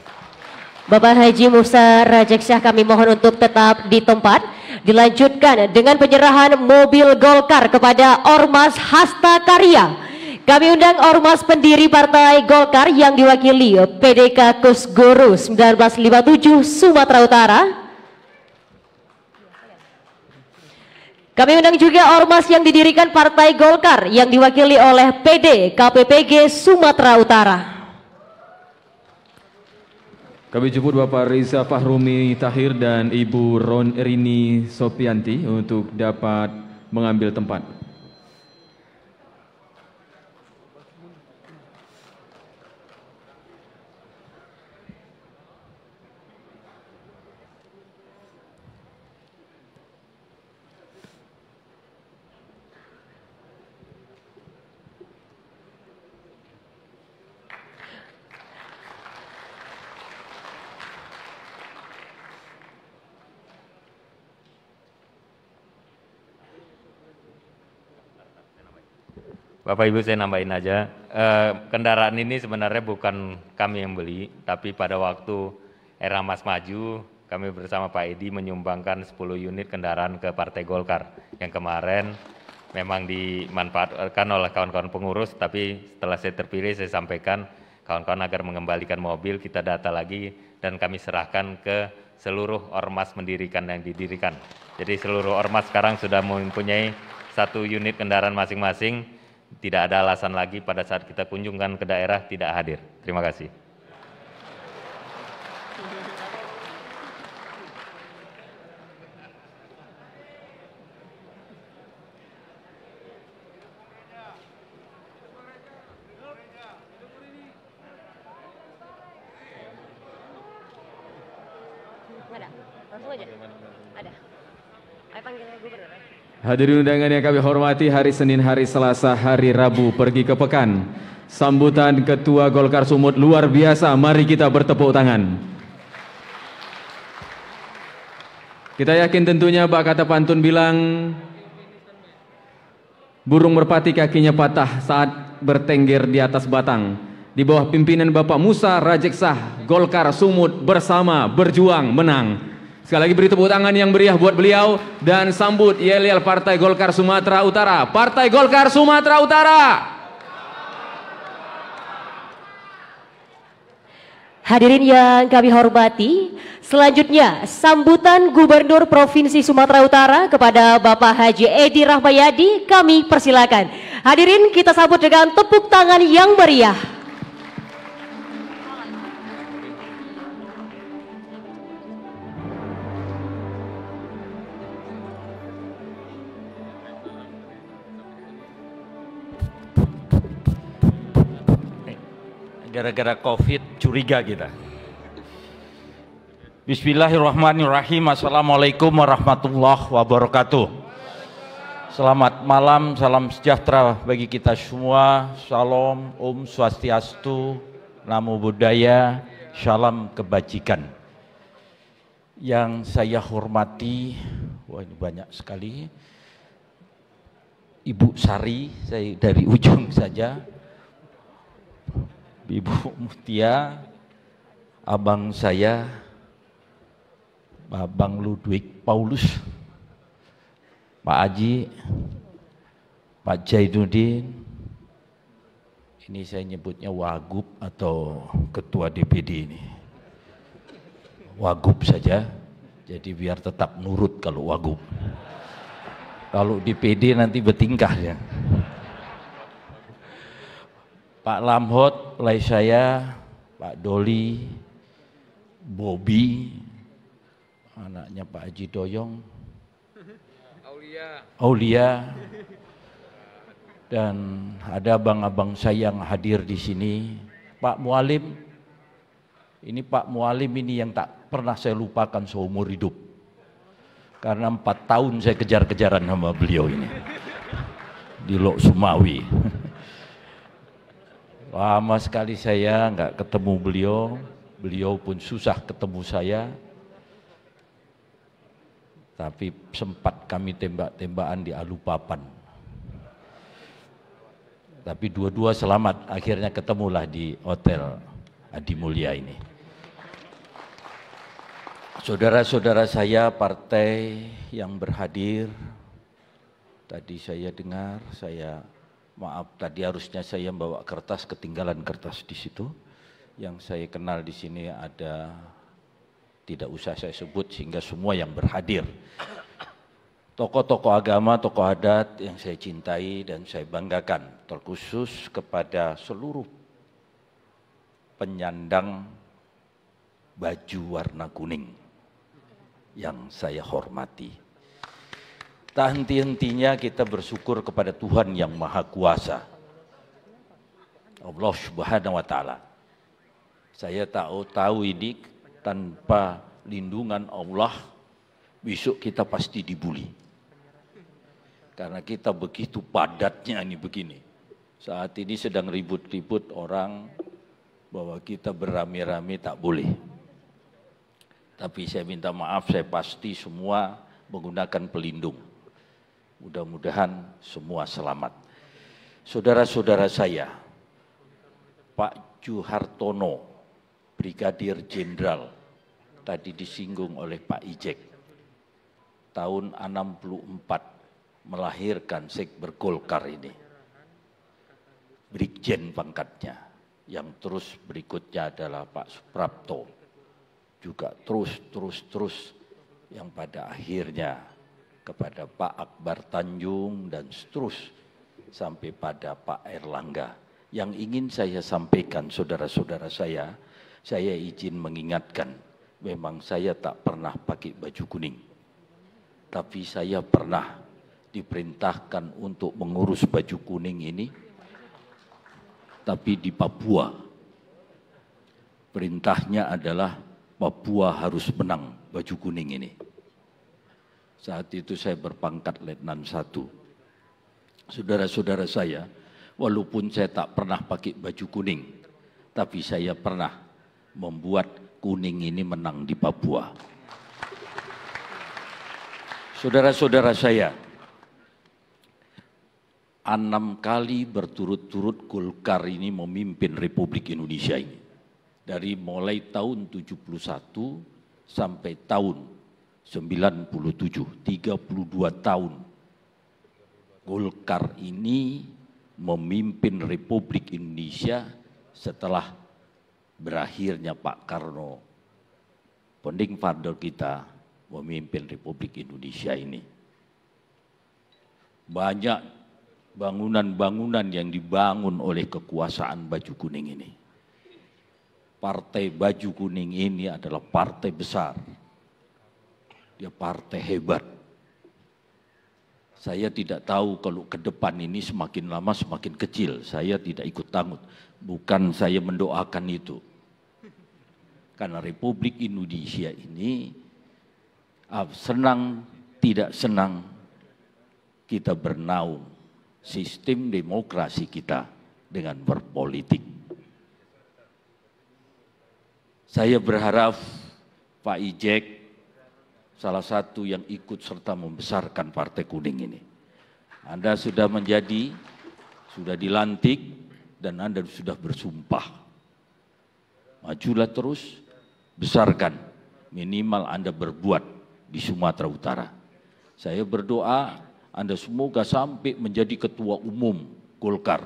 Bapak Haji Musa Rajeksyah kami mohon untuk tetap di tempat. Dilanjutkan dengan penyerahan mobil Golkar kepada Ormas Hasta Karya kami undang Ormas pendiri Partai Golkar yang diwakili PDK Kusguru 1957 Sumatera Utara. Kami undang juga Ormas yang didirikan Partai Golkar yang diwakili oleh PD KPPG Sumatera Utara. Kami jemput Bapak Riza Fahrumi Tahir dan Ibu Ron Erini Sopianti untuk dapat mengambil tempat. Bapak Ibu saya nambahin aja, e, kendaraan ini sebenarnya bukan kami yang beli, tapi pada waktu era Mas Maju, kami bersama Pak Edi menyumbangkan 10 unit kendaraan ke Partai Golkar. Yang kemarin memang dimanfaatkan oleh kawan-kawan pengurus, tapi setelah saya terpilih saya sampaikan kawan-kawan agar mengembalikan mobil, kita data lagi dan kami serahkan ke seluruh ormas mendirikan yang didirikan. Jadi seluruh ormas sekarang sudah mempunyai satu unit kendaraan masing-masing, tidak ada alasan lagi pada saat kita kunjungkan ke daerah tidak hadir. Terima kasih. Langsung aja. Ada. Ayo panggil gubernur. Hadirin undangan yang kami hormati hari Senin, hari Selasa, hari Rabu pergi ke Pekan. Sambutan Ketua Golkar Sumut luar biasa. Mari kita bertepuk tangan. Kita yakin tentunya Pak kata pantun bilang burung merpati kakinya patah saat bertengger di atas batang. Di bawah pimpinan Bapak Musa Rajeksah, Golkar Sumut bersama berjuang menang. Sekali lagi beri tepuk tangan yang meriah buat beliau dan sambut yel-yel Partai Golkar Sumatera Utara. Partai Golkar Sumatera Utara. Hadirin yang kami hormati, selanjutnya sambutan Gubernur Provinsi Sumatera Utara kepada Bapak Haji Edi Rahmayadi kami persilakan. Hadirin kita sambut dengan tepuk tangan yang meriah. Gara-gara COVID curiga kita. Bismillahirrahmanirrahim. Assalamualaikum warahmatullahi wabarakatuh. Selamat malam, salam sejahtera bagi kita semua. Salam, Om Swastiastu, Namo Buddhaya, Salam Kebajikan. Yang saya hormati, wah ini banyak sekali. Ibu Sari, saya dari ujung saja. Ibu Mutia, abang saya, Babang Ludwig Paulus, Pak Aji, Pak Jainuddin, ini saya nyebutnya Wagub atau Ketua DPD ini. Wagub saja, jadi biar tetap nurut kalau Wagub. Kalau DPD nanti bertingkah ya. Pak Lamhot, lai saya, Pak Doli, Bobi, anaknya Pak Haji Doyong, Aulia. Aulia, dan ada abang-abang saya yang hadir di sini, Pak Mualim. Ini Pak Mualim ini yang tak pernah saya lupakan seumur hidup. Karena empat tahun saya kejar-kejaran sama beliau ini. Di Lok Sumawi. Lama sekali saya nggak ketemu beliau, beliau pun susah ketemu saya. Tapi sempat kami tembak-tembakan di Alupapan. Tapi dua-dua selamat, akhirnya ketemulah di hotel Adi Mulia ini. Saudara-saudara saya partai yang berhadir, tadi saya dengar, saya maaf tadi harusnya saya bawa kertas ketinggalan kertas di situ yang saya kenal di sini ada tidak usah saya sebut sehingga semua yang berhadir tokoh-tokoh agama, tokoh adat yang saya cintai dan saya banggakan terkhusus kepada seluruh penyandang baju warna kuning yang saya hormati. Tak henti-hentinya kita bersyukur kepada Tuhan yang Maha Kuasa. Allah Subhanahu wa taala. Saya tahu tahu ini tanpa lindungan Allah besok kita pasti dibully. Karena kita begitu padatnya ini begini. Saat ini sedang ribut-ribut orang bahwa kita beramai-ramai tak boleh. Tapi saya minta maaf, saya pasti semua menggunakan pelindung. Mudah-mudahan semua selamat. Saudara-saudara saya, Pak Juhartono, Brigadir Jenderal, tadi disinggung oleh Pak Ijek, tahun 64 melahirkan Sekber Golkar ini. Brigjen pangkatnya, yang terus berikutnya adalah Pak Suprapto, juga terus, terus, terus, yang pada akhirnya kepada Pak Akbar Tanjung dan seterus sampai pada Pak Erlangga. Yang ingin saya sampaikan saudara-saudara saya, saya izin mengingatkan, memang saya tak pernah pakai baju kuning. Tapi saya pernah diperintahkan untuk mengurus baju kuning ini, tapi di Papua. Perintahnya adalah Papua harus menang baju kuning ini. Saat itu saya berpangkat letnan satu. Saudara-saudara saya, walaupun saya tak pernah pakai baju kuning, tapi saya pernah membuat kuning ini menang di Papua. Saudara-saudara saya, enam kali berturut-turut Golkar ini memimpin Republik Indonesia ini. Dari mulai tahun 71 sampai tahun 97, 32 tahun. Golkar ini memimpin Republik Indonesia setelah berakhirnya Pak Karno, pending father kita, memimpin Republik Indonesia ini. Banyak bangunan-bangunan yang dibangun oleh kekuasaan baju kuning ini. Partai baju kuning ini adalah partai besar. Dia partai hebat. Saya tidak tahu kalau ke depan ini semakin lama semakin kecil. Saya tidak ikut tanggut. Bukan saya mendoakan itu. Karena Republik Indonesia ini ah, senang tidak senang kita bernaung sistem demokrasi kita dengan berpolitik. Saya berharap Pak Ijek salah satu yang ikut serta membesarkan Partai Kuning ini. Anda sudah menjadi, sudah dilantik, dan Anda sudah bersumpah. Majulah terus, besarkan, minimal Anda berbuat di Sumatera Utara. Saya berdoa Anda semoga sampai menjadi ketua umum Golkar.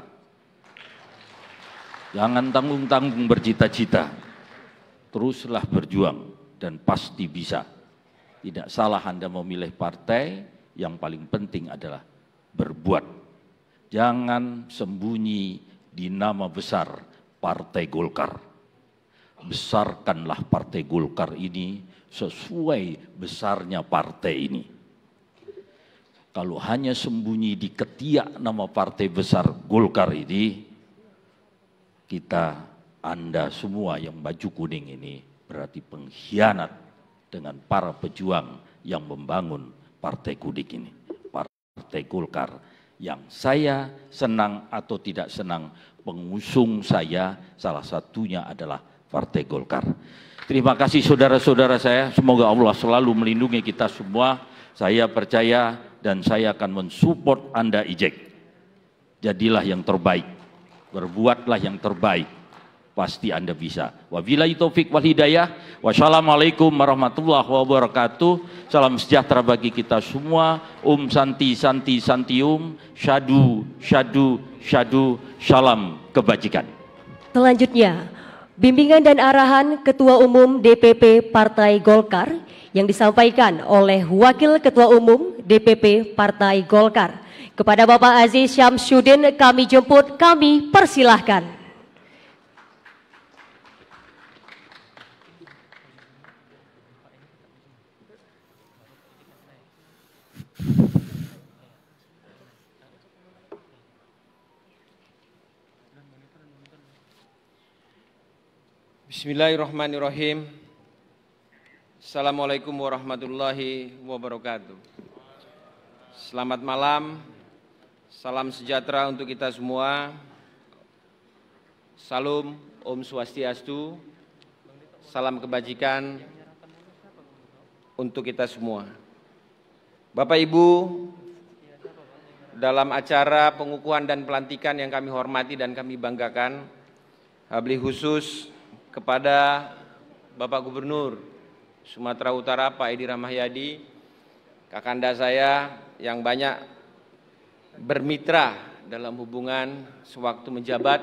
Jangan tanggung-tanggung bercita-cita. Teruslah berjuang dan pasti bisa. Tidak salah Anda memilih partai, yang paling penting adalah berbuat. Jangan sembunyi di nama besar Partai Golkar. Besarkanlah Partai Golkar ini sesuai besarnya partai ini. Kalau hanya sembunyi di ketiak nama partai besar Golkar ini, kita, Anda semua yang baju kuning ini berarti pengkhianat dengan para pejuang yang membangun partai kuning ini. Partai Golkar yang saya senang atau tidak senang pengusung saya salah satunya adalah Partai Golkar. Terima kasih saudara-saudara saya. Semoga Allah selalu melindungi kita semua. Saya percaya dan saya akan mensupport Anda Ijek. Jadilah yang terbaik. Berbuatlah yang terbaik. Pasti Anda bisa. Wabillahi taufik wal hidayah. Wassalamualaikum warahmatullahi wabarakatuh. Salam sejahtera bagi kita semua. Um santi santi santium. Syadu syadu syadu. Salam kebajikan. Selanjutnya, bimbingan dan arahan Ketua Umum DPP Partai Golkar yang disampaikan oleh Wakil Ketua Umum DPP Partai Golkar. Kepada Bapak Aziz Syamsuddin kami jemput, kami persilahkan. Bismillahirrahmanirrahim. Assalamualaikum warahmatullahi wabarakatuh. Selamat malam, salam sejahtera untuk kita semua. Salam Om Swastiastu, salam kebajikan untuk kita semua. Bapak Ibu, dalam acara pengukuhan dan pelantikan yang kami hormati dan kami banggakan, habli khusus kepada Bapak Gubernur Sumatera Utara Pak Edi Rahmayadi, kakanda saya yang banyak bermitra dalam hubungan sewaktu menjabat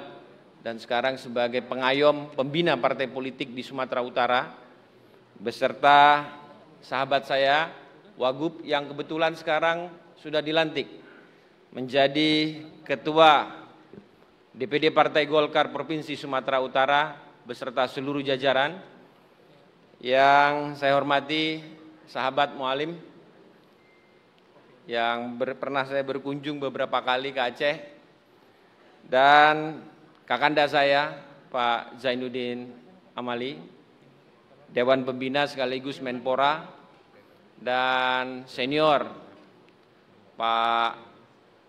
dan sekarang sebagai pengayom pembina partai politik di Sumatera Utara beserta sahabat saya Wagub yang kebetulan sekarang sudah dilantik menjadi ketua DPD Partai Golkar Provinsi Sumatera Utara beserta seluruh jajaran. Yang saya hormati sahabat Mualim yang ber, pernah saya berkunjung beberapa kali ke Aceh. Dan kakanda saya Pak Zainuddin Amali Dewan Pembina sekaligus Menpora, dan senior Pak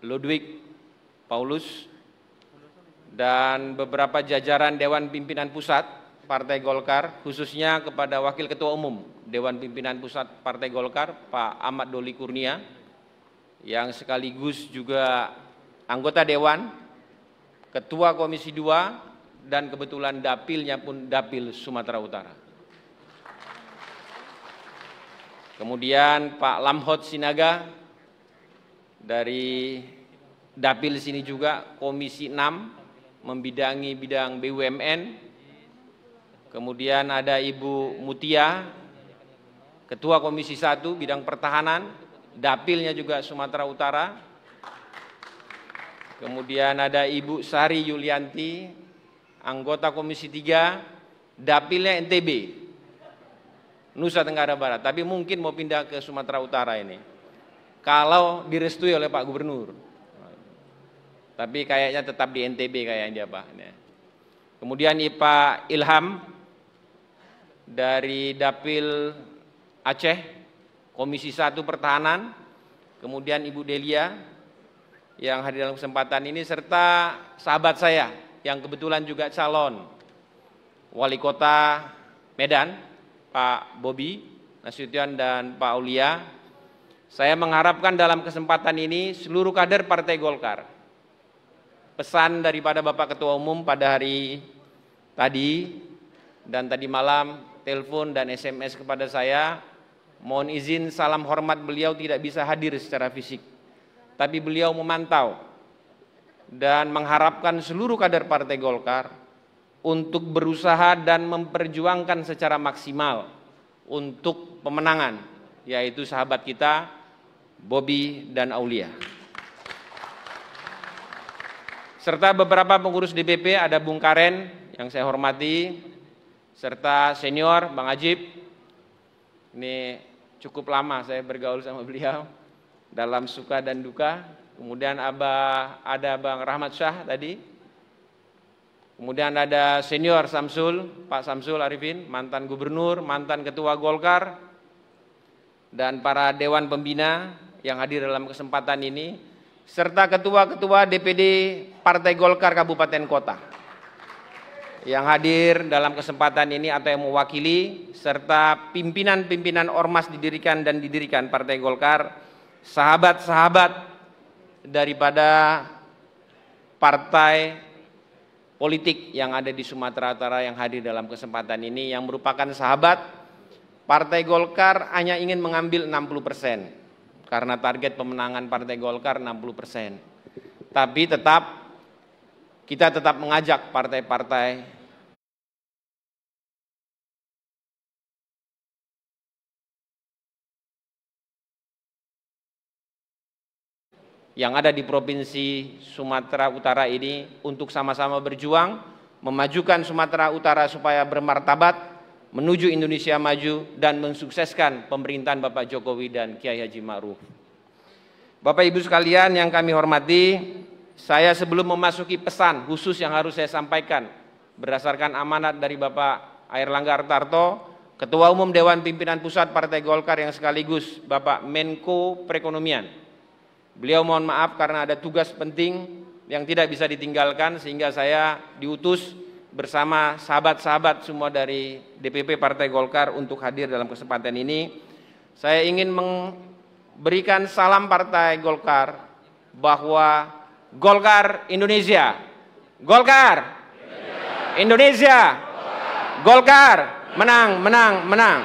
Ludwig Paulus, dan beberapa jajaran Dewan Pimpinan Pusat Partai Golkar, khususnya kepada Wakil Ketua Umum Dewan Pimpinan Pusat Partai Golkar, Pak Ahmad Doli Kurnia, yang sekaligus juga anggota Dewan, Ketua Komisi 2, dan kebetulan dapilnya pun dapil Sumatera Utara. Kemudian Pak Lamhot Sinaga dari dapil sini juga Komisi 6 membidangi bidang BUMN. Kemudian ada Ibu Mutia, Ketua Komisi 1 bidang pertahanan, dapilnya juga Sumatera Utara. Kemudian ada Ibu Sari Yulianti, anggota Komisi 3, dapilnya NTB, Nusa Tenggara Barat. Tapi mungkin mau pindah ke Sumatera Utara ini. Kalau direstui oleh Pak Gubernur. Tapi kayaknya tetap di NTB kayaknya dia Pak. Kemudian Pak Ilham dari Dapil Aceh, Komisi 1 Pertahanan, kemudian Ibu Delia yang hadir dalam kesempatan ini serta sahabat saya yang kebetulan juga calon Wali Kota Medan, Pak Bobi Nasution dan Pak Aulia. Saya mengharapkan dalam kesempatan ini seluruh kader Partai Golkar pesan daripada Bapak Ketua Umum pada hari tadi dan tadi malam telepon dan SMS kepada saya mohon izin salam hormat beliau tidak bisa hadir secara fisik tapi beliau memantau dan mengharapkan seluruh kader Partai Golkar untuk berusaha dan memperjuangkan secara maksimal untuk pemenangan yaitu sahabat kita Bobby dan Aulia. Serta beberapa pengurus DPP ada Bung Karen yang saya hormati serta senior Bang Ajib. Ini cukup lama saya bergaul sama beliau dalam suka dan duka. Kemudian ada Bang Rahmat Syah tadi kemudian ada senior Samsul Pak Samsul Arifin mantan gubernur mantan ketua Golkar dan para dewan pembina yang hadir dalam kesempatan ini serta ketua-ketua DPD Partai Golkar Kabupaten Kota yang hadir dalam kesempatan ini atau yang mewakili serta pimpinan-pimpinan ormas didirikan dan didirikan Partai Golkar, sahabat-sahabat daripada partai politik yang ada di Sumatera Utara yang hadir dalam kesempatan ini yang merupakan sahabat Partai Golkar hanya ingin mengambil 60 persen karena target pemenangan Partai Golkar 60 persen. Tapi tetap kita tetap mengajak partai-partai yang ada di Provinsi Sumatera Utara ini untuk sama-sama berjuang memajukan Sumatera Utara supaya bermartabat menuju Indonesia maju dan mensukseskan pemerintahan Bapak Jokowi dan Kiai Haji Ma'ruf. Bapak Ibu sekalian yang kami hormati, saya sebelum memasuki pesan khusus yang harus saya sampaikan berdasarkan amanat dari Bapak Air Langgar Tarto, Ketua Umum Dewan Pimpinan Pusat Partai Golkar yang sekaligus Bapak Menko Perekonomian. Beliau mohon maaf karena ada tugas penting yang tidak bisa ditinggalkan sehingga saya diutus bersama sahabat-sahabat semua dari DPP Partai Golkar untuk hadir dalam kesempatan ini. Saya ingin memberikan salam Partai Golkar bahwa Golkar Indonesia, Golkar Indonesia, Golkar menang, menang, menang.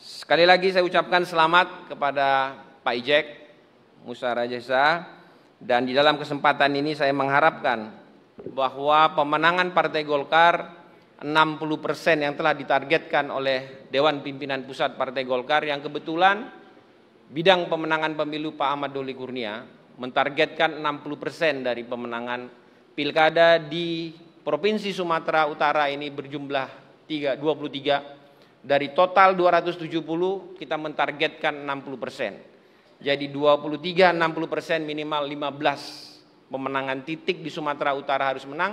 Sekali lagi saya ucapkan selamat kepada Pak Ijek, Musa Rajasa, dan di dalam kesempatan ini saya mengharapkan bahwa pemenangan Partai Golkar 60 persen yang telah ditargetkan oleh Dewan Pimpinan Pusat Partai Golkar yang kebetulan bidang pemenangan pemilu Pak Ahmad Doli Kurnia mentargetkan 60 persen dari pemenangan pilkada di Provinsi Sumatera Utara ini berjumlah 3, 23 dari total 270 kita mentargetkan 60 persen jadi 23 60 persen minimal 15 pemenangan titik di Sumatera Utara harus menang.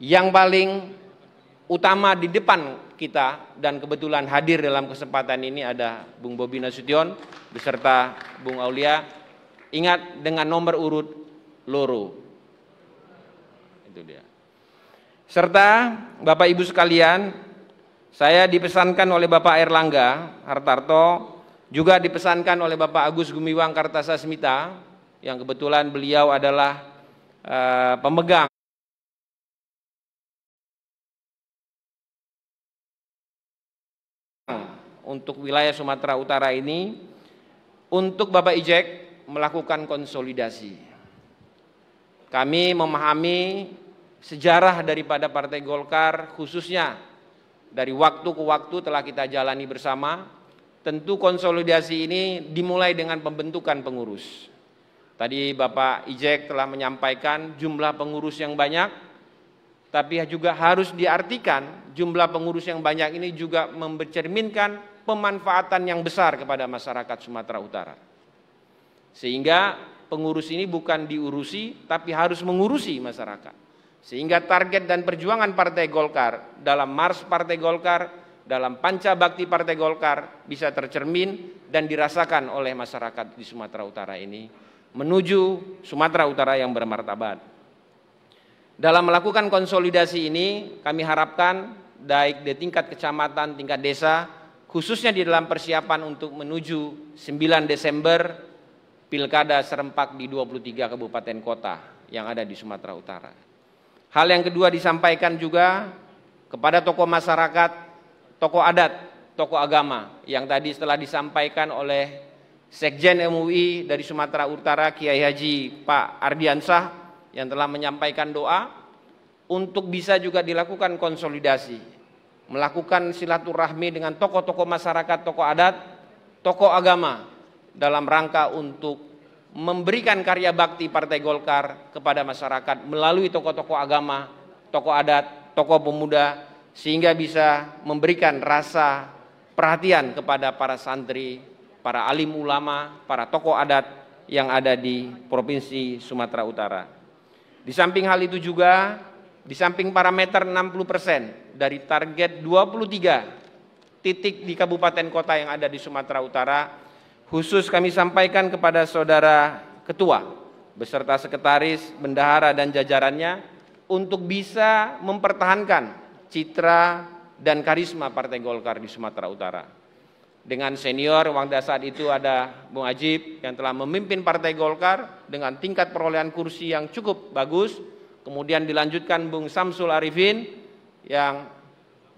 Yang paling utama di depan kita dan kebetulan hadir dalam kesempatan ini ada Bung Bobi Nasution beserta Bung Aulia. Ingat dengan nomor urut loro. Itu dia. Serta Bapak Ibu sekalian, saya dipesankan oleh Bapak Erlangga Hartarto, juga dipesankan oleh Bapak Agus Gumiwang Kartasasmita, yang kebetulan beliau adalah uh, pemegang untuk wilayah Sumatera Utara ini untuk Bapak Ijek melakukan konsolidasi. Kami memahami sejarah daripada Partai Golkar khususnya dari waktu ke waktu telah kita jalani bersama. Tentu konsolidasi ini dimulai dengan pembentukan pengurus. Tadi Bapak Ijek telah menyampaikan jumlah pengurus yang banyak, tapi juga harus diartikan jumlah pengurus yang banyak ini juga mencerminkan pemanfaatan yang besar kepada masyarakat Sumatera Utara. Sehingga pengurus ini bukan diurusi, tapi harus mengurusi masyarakat. Sehingga target dan perjuangan Partai Golkar dalam Mars Partai Golkar, dalam Panca Bakti Partai Golkar bisa tercermin dan dirasakan oleh masyarakat di Sumatera Utara ini menuju Sumatera Utara yang bermartabat. Dalam melakukan konsolidasi ini, kami harapkan baik di tingkat kecamatan, tingkat desa, khususnya di dalam persiapan untuk menuju 9 Desember Pilkada serempak di 23 kabupaten kota yang ada di Sumatera Utara. Hal yang kedua disampaikan juga kepada tokoh masyarakat, tokoh adat, tokoh agama yang tadi setelah disampaikan oleh Sekjen MUI dari Sumatera Utara Kiai Haji Pak Ardiansah yang telah menyampaikan doa untuk bisa juga dilakukan konsolidasi, melakukan silaturahmi dengan tokoh-tokoh masyarakat, tokoh adat, tokoh agama dalam rangka untuk memberikan karya bakti Partai Golkar kepada masyarakat melalui tokoh-tokoh agama, tokoh adat, tokoh pemuda sehingga bisa memberikan rasa perhatian kepada para santri, para alim ulama, para tokoh adat yang ada di Provinsi Sumatera Utara. Di samping hal itu juga, di samping parameter 60% dari target 23 titik di kabupaten kota yang ada di Sumatera Utara, khusus kami sampaikan kepada saudara ketua beserta sekretaris, bendahara dan jajarannya untuk bisa mempertahankan citra dan karisma Partai Golkar di Sumatera Utara dengan senior pada saat itu ada Bung Ajib yang telah memimpin Partai Golkar dengan tingkat perolehan kursi yang cukup bagus. Kemudian dilanjutkan Bung Samsul Arifin yang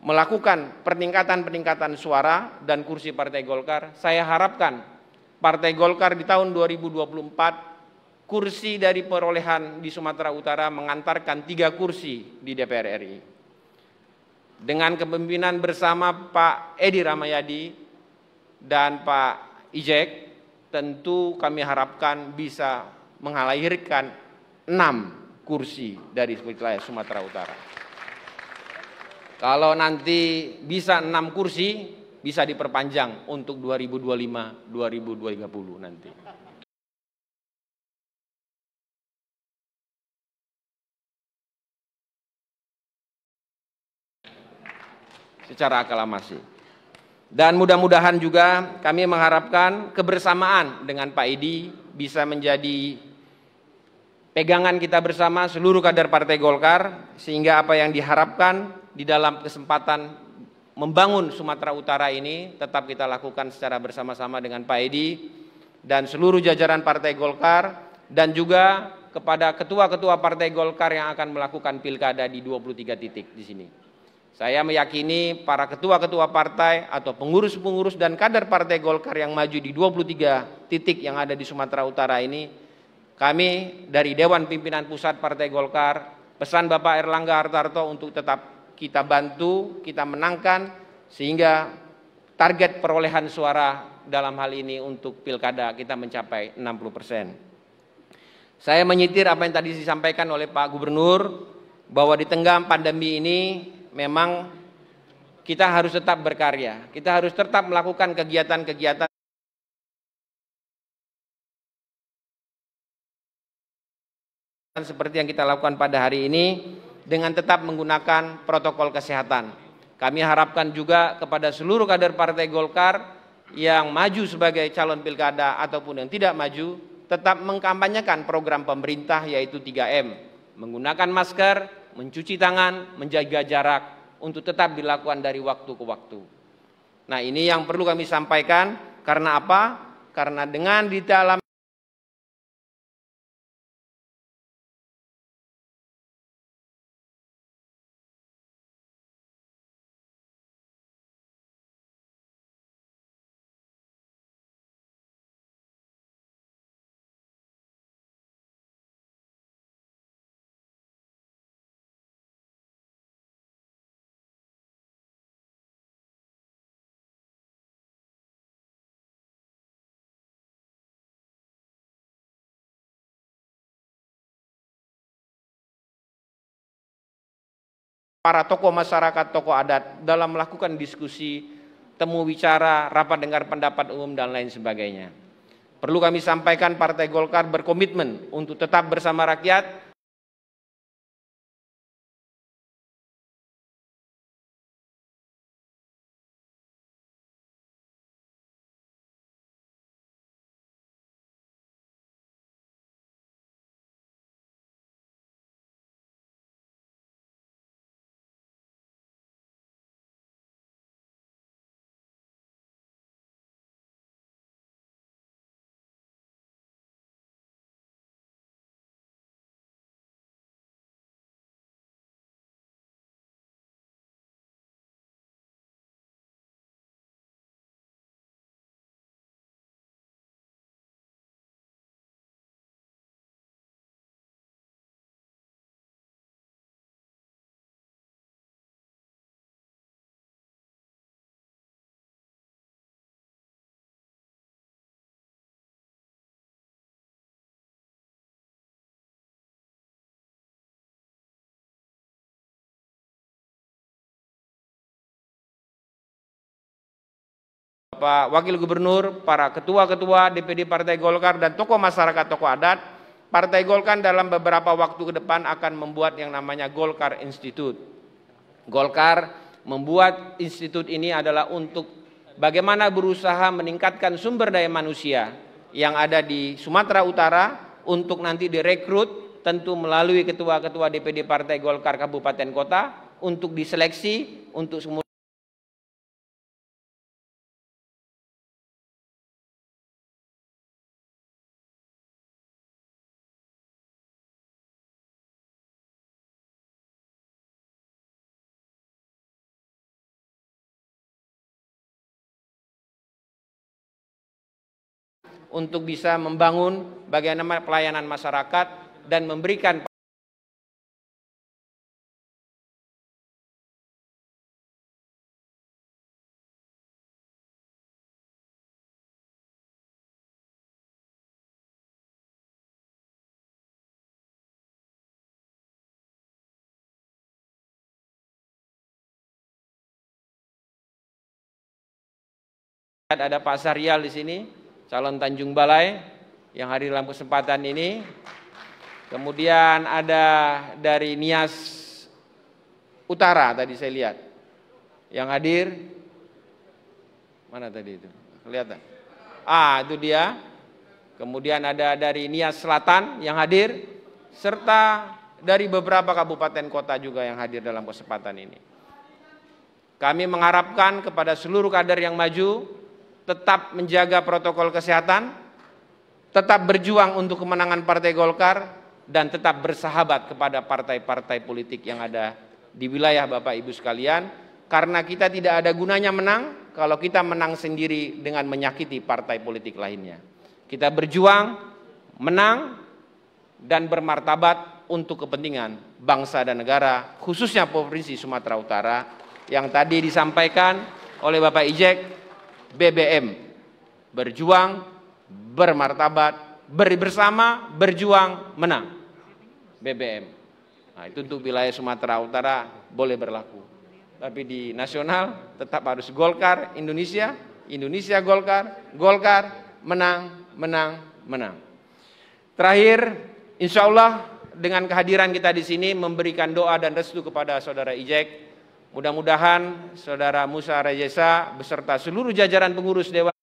melakukan peningkatan-peningkatan suara dan kursi Partai Golkar. Saya harapkan Partai Golkar di tahun 2024 kursi dari perolehan di Sumatera Utara mengantarkan tiga kursi di DPR RI. Dengan kepemimpinan bersama Pak Edi Ramayadi, dan Pak Ijek tentu kami harapkan bisa mengalahirkan enam kursi dari wilayah Sumatera Utara. Kalau nanti bisa enam kursi, bisa diperpanjang untuk 2025-2030 nanti. Secara aklamasi. Dan mudah-mudahan juga kami mengharapkan kebersamaan dengan Pak Edi bisa menjadi pegangan kita bersama seluruh kader Partai Golkar sehingga apa yang diharapkan di dalam kesempatan membangun Sumatera Utara ini tetap kita lakukan secara bersama-sama dengan Pak Edi dan seluruh jajaran Partai Golkar dan juga kepada ketua-ketua Partai Golkar yang akan melakukan pilkada di 23 titik di sini. Saya meyakini para ketua-ketua partai atau pengurus-pengurus dan kader partai Golkar yang maju di 23 titik yang ada di Sumatera Utara ini, kami dari Dewan Pimpinan Pusat Partai Golkar, pesan Bapak Erlangga Hartarto untuk tetap kita bantu, kita menangkan, sehingga target perolehan suara dalam hal ini untuk pilkada kita mencapai 60 persen. Saya menyitir apa yang tadi disampaikan oleh Pak Gubernur, bahwa di tengah pandemi ini memang kita harus tetap berkarya. Kita harus tetap melakukan kegiatan-kegiatan seperti yang kita lakukan pada hari ini dengan tetap menggunakan protokol kesehatan. Kami harapkan juga kepada seluruh kader Partai Golkar yang maju sebagai calon pilkada ataupun yang tidak maju tetap mengkampanyekan program pemerintah yaitu 3M. Menggunakan masker, mencuci tangan, menjaga jarak untuk tetap dilakukan dari waktu ke waktu. Nah, ini yang perlu kami sampaikan karena apa? Karena dengan di dalam para tokoh masyarakat, tokoh adat dalam melakukan diskusi, temu bicara, rapat dengar pendapat umum dan lain sebagainya. Perlu kami sampaikan Partai Golkar berkomitmen untuk tetap bersama rakyat Bapak Wakil Gubernur, para ketua-ketua DPD Partai Golkar dan tokoh masyarakat, tokoh adat, Partai Golkar dalam beberapa waktu ke depan akan membuat yang namanya Golkar Institute. Golkar membuat institut ini adalah untuk bagaimana berusaha meningkatkan sumber daya manusia yang ada di Sumatera Utara untuk nanti direkrut tentu melalui ketua-ketua DPD Partai Golkar Kabupaten Kota untuk diseleksi untuk semua untuk bisa membangun bagaimana pelayanan masyarakat dan memberikan ada Pak Saryal di sini, calon Tanjung Balai yang hadir dalam kesempatan ini. Kemudian ada dari Nias Utara tadi saya lihat. Yang hadir mana tadi itu? Kelihatan. Ah, itu dia. Kemudian ada dari Nias Selatan yang hadir serta dari beberapa kabupaten kota juga yang hadir dalam kesempatan ini. Kami mengharapkan kepada seluruh kader yang maju tetap menjaga protokol kesehatan, tetap berjuang untuk kemenangan Partai Golkar, dan tetap bersahabat kepada partai-partai politik yang ada di wilayah Bapak Ibu sekalian, karena kita tidak ada gunanya menang kalau kita menang sendiri dengan menyakiti partai politik lainnya. Kita berjuang, menang, dan bermartabat untuk kepentingan bangsa dan negara, khususnya Provinsi Sumatera Utara, yang tadi disampaikan oleh Bapak Ijek BBM. Berjuang, bermartabat, beri bersama, berjuang, menang. BBM. Nah, itu untuk wilayah Sumatera Utara boleh berlaku. Tapi di nasional tetap harus Golkar Indonesia, Indonesia Golkar, Golkar, menang, menang, menang. Terakhir, insya Allah dengan kehadiran kita di sini memberikan doa dan restu kepada saudara Ijek, Mudah-mudahan Saudara Musa Rejesa beserta seluruh jajaran pengurus Dewan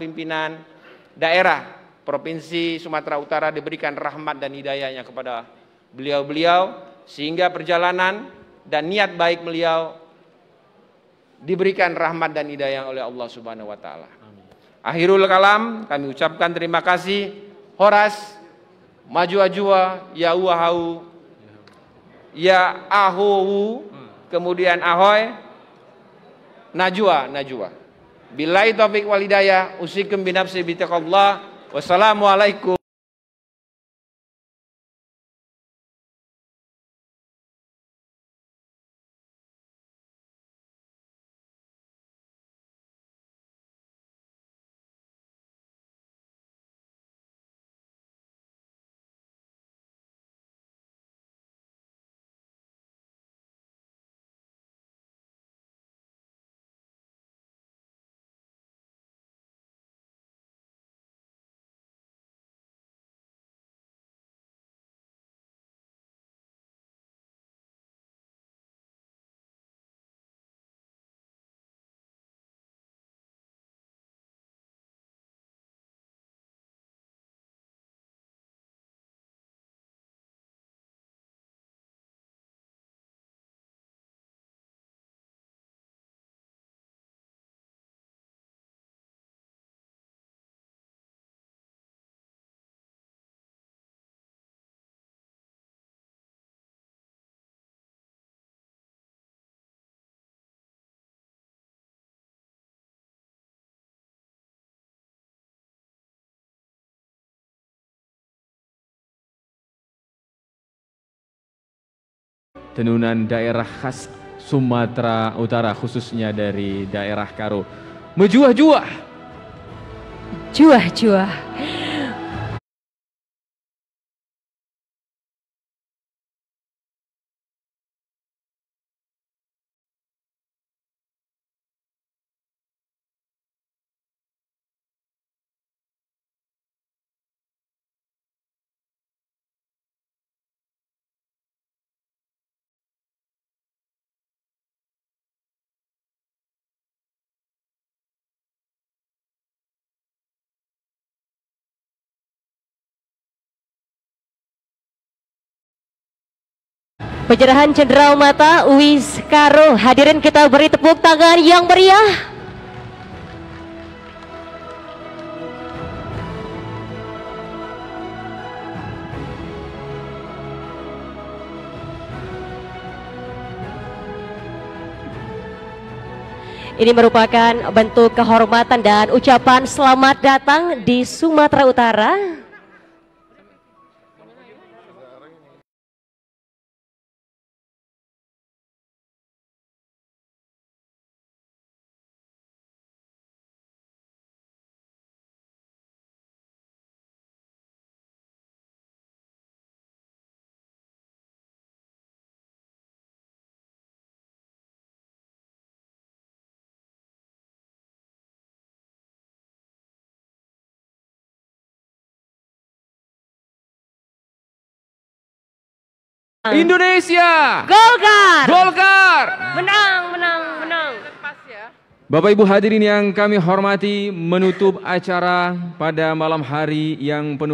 pimpinan daerah Provinsi Sumatera Utara diberikan rahmat dan hidayahnya kepada beliau-beliau sehingga perjalanan dan niat baik beliau diberikan rahmat dan hidayah oleh Allah Subhanahu wa taala. Akhirul kalam kami ucapkan terima kasih Horas maju ajua ya wahau ya ahowu kemudian ahoy najwa najwa Bilai taufik walidayah usikum binafsi bitaqallah wassalamualaikum tenunan daerah khas Sumatera Utara khususnya dari daerah Karo. Mejuah-juah. Juah-juah. Penyerahan Jenderal Mata Uwis Karo hadirin kita beri tepuk tangan yang meriah. Ini merupakan bentuk kehormatan dan ucapan selamat datang di Sumatera Utara. Indonesia. Golkar. Golkar. Menang, menang, menang. Bapak Ibu hadirin yang kami hormati menutup acara pada malam hari yang penuh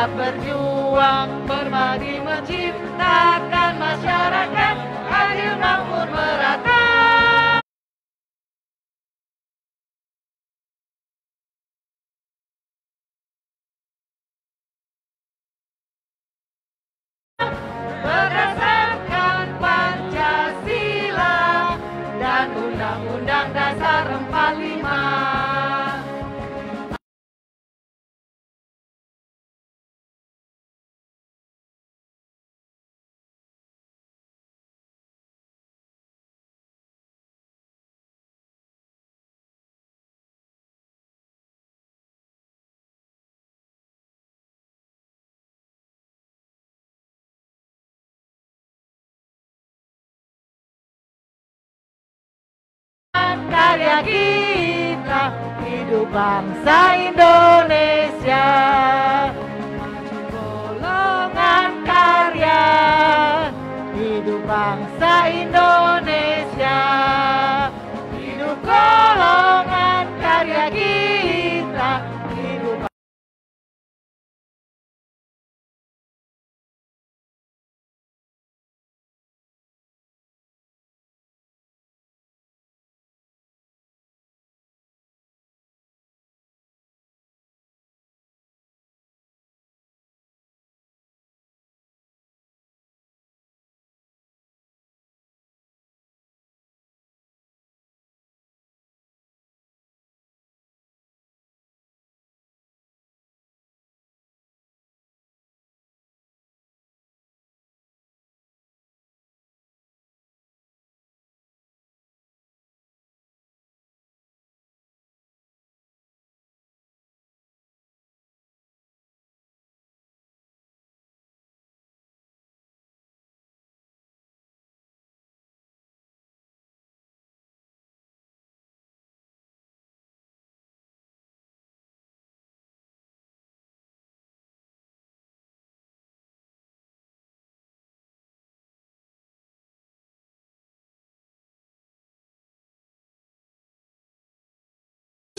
Siap berjuang berbagi menciptakan masyarakat adil makmur merata berdasarkan Pancasila dan Undang-Undang Dasar 45. Kita hidup bangsa Indonesia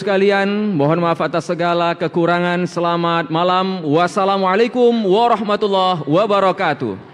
Sekalian, mohon maaf atas segala kekurangan. Selamat malam. Wassalamualaikum warahmatullahi wabarakatuh.